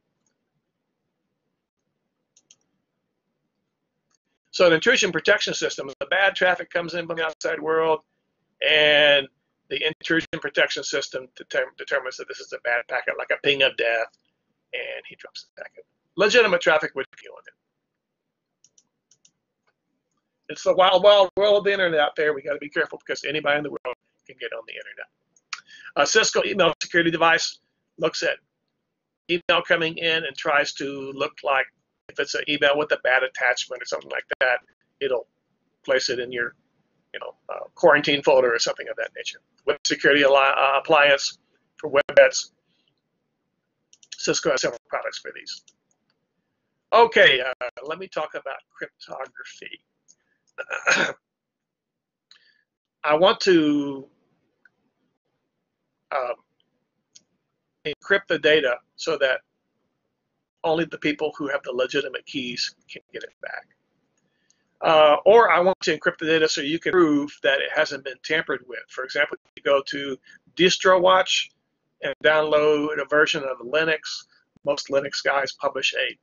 A: So an intrusion protection system, the bad traffic comes in from the outside world, and the intrusion protection system determines that this is a bad packet, like a ping of death, and he drops the packet. Legitimate traffic would be on it. It's the wild, wild world of the internet out there. We got to be careful because anybody in the world can get on the internet. A Cisco email security device looks at email coming in and tries to look like if it's an email with a bad attachment or something like that, it'll place it in your you know, uh, quarantine folder or something of that nature. Web security uh, appliance for WebEx. Cisco has several products for these. Okay, uh, let me talk about cryptography. I want to um, encrypt the data so that only the people who have the legitimate keys can get it back. Uh, or I want to encrypt the data so you can prove that it hasn't been tampered with. For example, you go to DistroWatch and download a version of Linux. Most Linux guys publish a,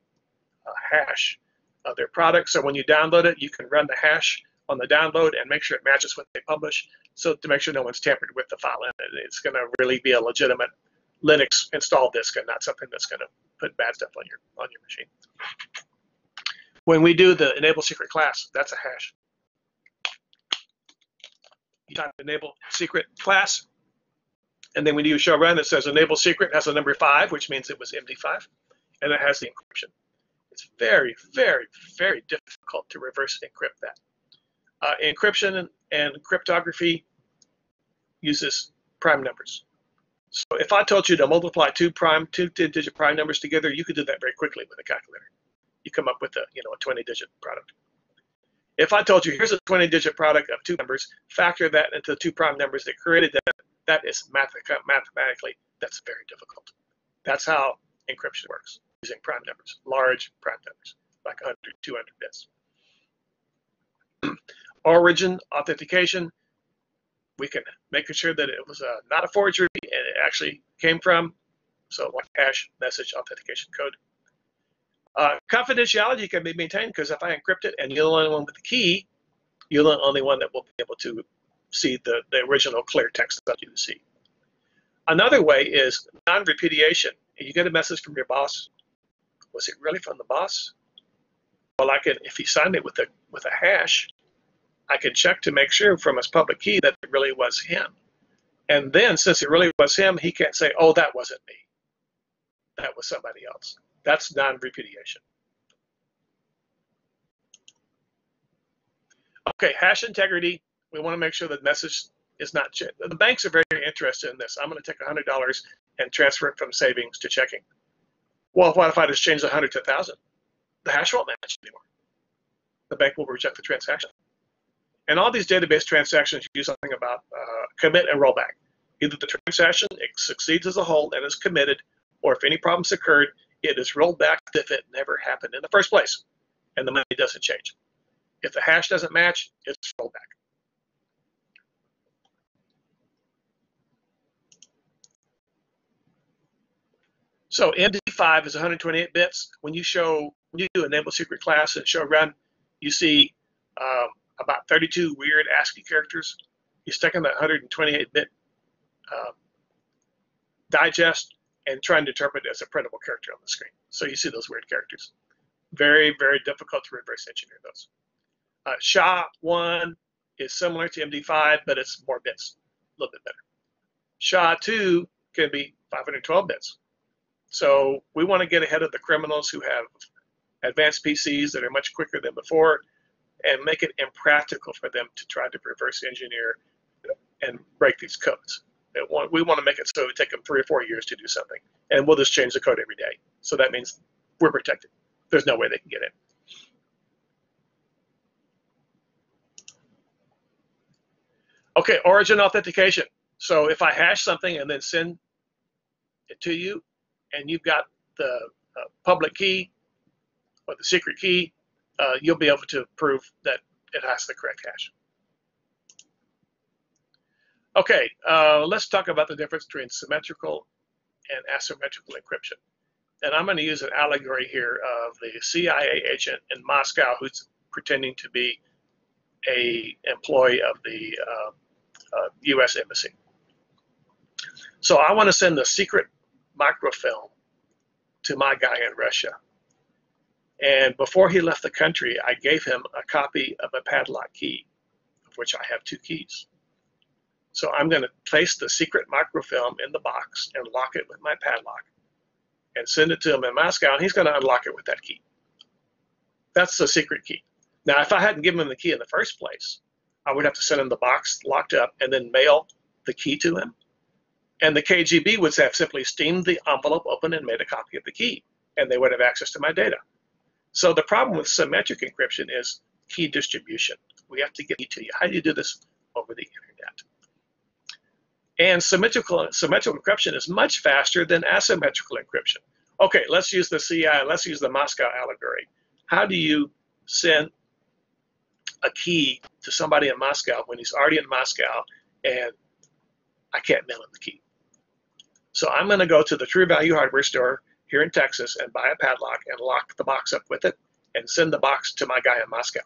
A: a hash of their product. So when you download it, you can run the hash on the download and make sure it matches what they publish. So to make sure no one's tampered with the file and it's going to really be a legitimate Linux installed disk and not something that's going to put bad stuff on your on your machine. When we do the enable secret class, that's a hash. You type enable secret class, and then when you show run, it says enable secret has a number five, which means it was MD5, and it has the encryption. It's very, very, very difficult to reverse encrypt that. Uh, encryption and cryptography uses prime numbers. So if I told you to multiply two prime, two digit prime numbers together, you could do that very quickly with a calculator. You come up with a, you know, a 20 digit product. If I told you here's a 20 digit product of two numbers, factor that into the two prime numbers that created that, that is mathematically, that's very difficult. That's how encryption works, using prime numbers, large prime numbers, like 100, 200 bits. Origin authentication, we can make sure that it was uh, not a forgery actually came from, so like hash message authentication code. Uh, confidentiality can be maintained because if I encrypt it and you're the only one with the key, you're the only one that will be able to see the, the original clear text that you see. Another way is non-repudiation. You get a message from your boss. Was it really from the boss? Well, I can, if he signed it with a with a hash, I could check to make sure from his public key that it really was him. And then, since it really was him, he can't say, "Oh, that wasn't me. That was somebody else." That's non-repudiation. Okay, hash integrity. We want to make sure the message is not changed. The banks are very interested in this. I'm going to take $100 and transfer it from savings to checking. Well, what if I just change the 100 to 1,000? The hash won't match anymore. The bank will reject the transaction. And all these database transactions use something about uh, commit and rollback. Either the transaction succeeds as a whole and is committed, or if any problems occurred, it is rolled back as if it never happened in the first place, and the money doesn't change. If the hash doesn't match, it's rolled back. So MD5 is 128 bits. When you show, when you do enable secret class and show run, you see um, about 32 weird ASCII characters. You stick in that 128-bit uh, digest, and try and interpret it as a printable character on the screen. So you see those weird characters. Very, very difficult to reverse engineer those. Uh, SHA-1 is similar to MD5, but it's more bits, a little bit better. SHA-2 can be 512 bits. So we want to get ahead of the criminals who have advanced PCs that are much quicker than before and make it impractical for them to try to reverse engineer and break these codes want, we want to make it so it would take them three or four years to do something, and we'll just change the code every day. So that means we're protected. There's no way they can get in. Okay, origin authentication. So if I hash something and then send it to you, and you've got the uh, public key or the secret key, uh, you'll be able to prove that it has the correct hash. Okay, uh, let's talk about the difference between symmetrical and asymmetrical encryption. And I'm going to use an allegory here of the CIA agent in Moscow who's pretending to be a employee of the uh, uh, U.S. Embassy. So I want to send the secret microfilm to my guy in Russia. And before he left the country, I gave him a copy of a padlock key, of which I have two keys. So I'm going to place the secret microfilm in the box and lock it with my padlock and send it to him in Moscow, and he's going to unlock it with that key. That's the secret key. Now, if I hadn't given him the key in the first place, I would have to send him the box locked up and then mail the key to him. And the KGB would have simply steamed the envelope open and made a copy of the key, and they would have access to my data. So the problem with symmetric encryption is key distribution. We have to get it to you. How do you do this? And symmetrical, symmetrical encryption is much faster than asymmetrical encryption. Okay, let's use the CI, let's use the Moscow allegory. How do you send a key to somebody in Moscow when he's already in Moscow and I can't mail him the key? So I'm going to go to the True Value hardware store here in Texas and buy a padlock and lock the box up with it and send the box to my guy in Moscow.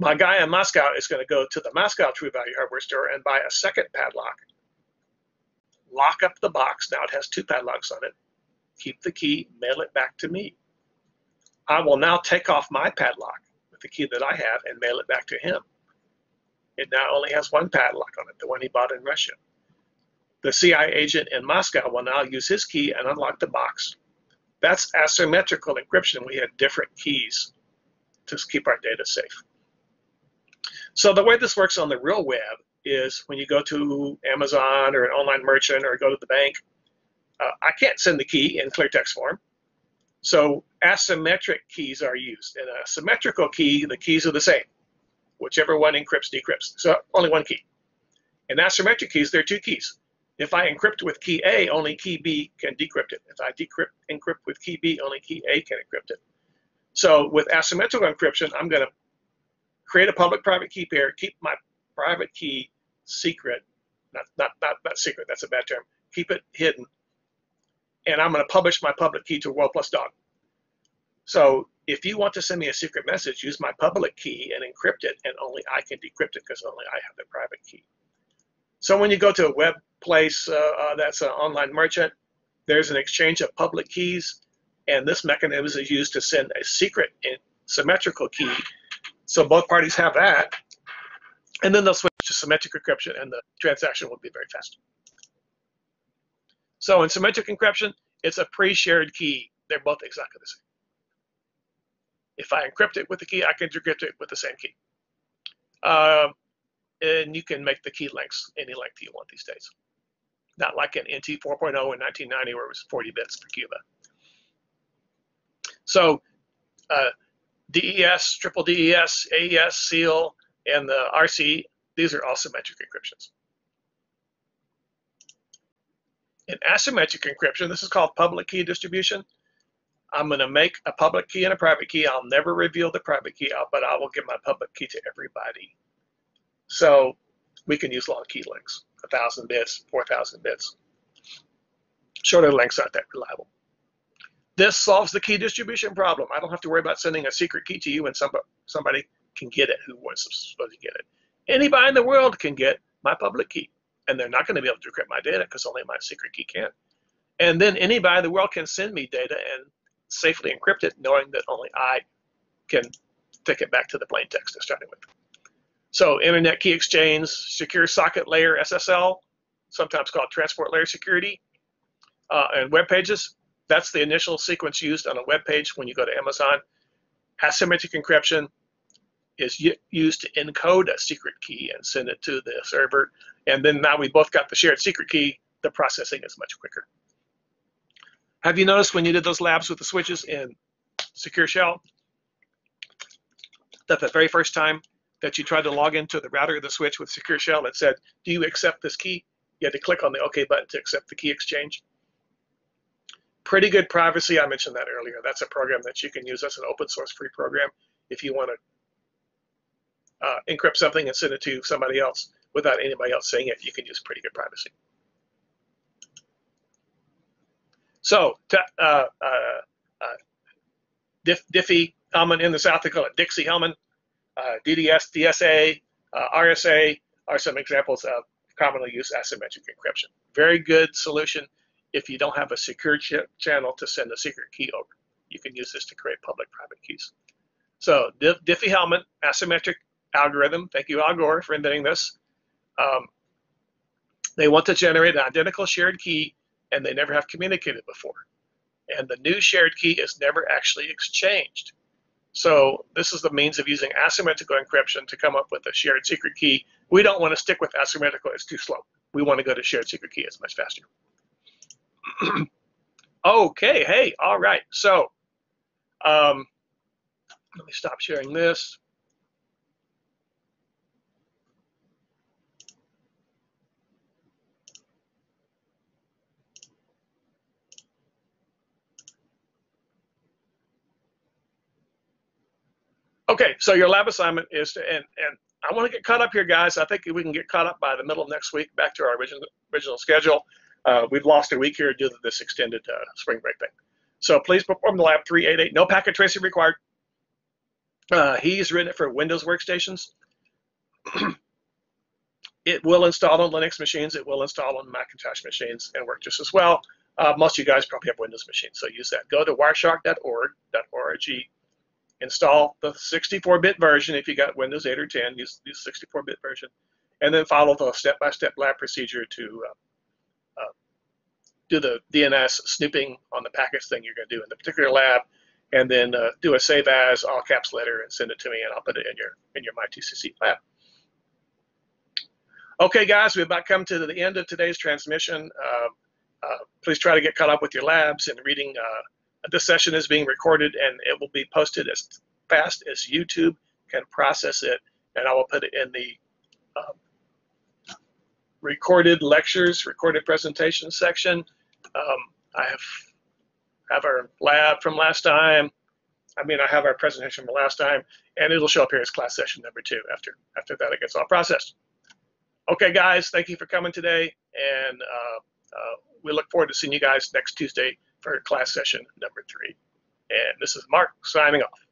A: My guy in Moscow is going to go to the Moscow True Value hardware store and buy a second padlock, lock up the box. Now it has two padlocks on it. Keep the key, mail it back to me. I will now take off my padlock with the key that I have and mail it back to him. It now only has one padlock on it, the one he bought in Russia. The CI agent in Moscow will now use his key and unlock the box. That's asymmetrical encryption. We had different keys to keep our data safe. So the way this works on the real web is when you go to Amazon or an online merchant or go to the bank, uh, I can't send the key in clear text form. So asymmetric keys are used. In a symmetrical key, the keys are the same. Whichever one encrypts, decrypts. So only one key. In asymmetric keys, there are two keys. If I encrypt with key A, only key B can decrypt it. If I decrypt encrypt with key B, only key A can encrypt it. So with asymmetrical encryption, I'm going to create a public-private key pair, keep my private key secret, not, not, not, not secret, that's a bad term, keep it hidden, and I'm going to publish my public key to World Plus Dog. So if you want to send me a secret message, use my public key and encrypt it, and only I can decrypt it because only I have the private key. So when you go to a web place uh, uh, that's an online merchant, there's an exchange of public keys, and this mechanism is used to send a secret symmetrical key so both parties have that. And then they'll switch to symmetric encryption and the transaction will be very fast. So in symmetric encryption, it's a pre-shared key. They're both exactly the same. If I encrypt it with the key, I can decrypt it with the same key. Um, and you can make the key lengths any length you want these days. Not like an NT 4.0 in 1990 where it was 40 bits for Cuba. So uh, DES, triple DES, AES, SEAL, and the RC, these are all symmetric encryptions. In asymmetric encryption, this is called public key distribution. I'm going to make a public key and a private key. I'll never reveal the private key, but I will give my public key to everybody. So we can use long key lengths, 1,000 bits, 4,000 bits. Shorter lengths aren't that reliable. This solves the key distribution problem. I don't have to worry about sending a secret key to you and somebody, somebody can get it who was supposed to get it. Anybody in the world can get my public key, and they're not going to be able to decrypt my data because only my secret key can. And then anybody in the world can send me data and safely encrypt it, knowing that only I can take it back to the plain text they're starting with. So Internet Key Exchange, Secure Socket Layer SSL, sometimes called Transport Layer Security, uh, and web pages. That's the initial sequence used on a web page when you go to Amazon. Asymmetric encryption is used to encode a secret key and send it to the server. And then now we both got the shared secret key, the processing is much quicker. Have you noticed when you did those labs with the switches in Secure Shell that the very first time that you tried to log into the router of the switch with Secure Shell, it said, do you accept this key? You had to click on the OK button to accept the key exchange pretty good privacy. I mentioned that earlier. That's a program that you can use as an open source free program if you want to uh, encrypt something and send it to somebody else without anybody else seeing it. You can use pretty good privacy. So, uh, uh, uh, Diff, Diffie Hellman in the South, they call it Dixie Hellman. Uh, DDS, DSA, uh, RSA are some examples of commonly used asymmetric encryption. Very good solution if you don't have a secure ch channel to send a secret key over. You can use this to create public-private keys. So Diffie-Hellman asymmetric algorithm. Thank you, Al Gore, for inventing this. Um, they want to generate an identical shared key, and they never have communicated before. And the new shared key is never actually exchanged. So this is the means of using asymmetrical encryption to come up with a shared secret key. We don't want to stick with asymmetrical, it's too slow. We want to go to shared secret key, it's much faster. okay, hey, all right. So um, let me stop sharing this. Okay, so your lab assignment is to, and, and I want to get caught up here, guys. I think we can get caught up by the middle of next week, back to our original, original schedule. Uh, we've lost a week here due to this extended uh, spring break thing. So please perform the lab 388. No packet tracing required. Uh, he's written it for Windows workstations. it will install on Linux machines. It will install on Macintosh machines and work just as well. Uh, most of you guys probably have Windows machines, so use that. Go to wireshark.org, .org, install the 64-bit version if you got Windows 8 or 10, use the 64-bit version, and then follow the step-by-step -step lab procedure to uh, do the DNS snooping on the packets thing you're going to do in the particular lab, and then uh, do a save as all caps letter and send it to me, and I'll put it in your in your MyTCC lab. Okay, guys, we've about come to the end of today's transmission. Uh, uh, please try to get caught up with your labs and reading. Uh, this session is being recorded and it will be posted as fast as YouTube can process it, and I will put it in the um, recorded lectures, recorded presentation section. Um, I have have our lab from last time. I mean, I have our presentation from last time, and it'll show up here as class session number two after after that it gets all processed. Okay, guys, thank you for coming today, and uh, uh, we look forward to seeing you guys next Tuesday for class session number three. And this is Mark signing off.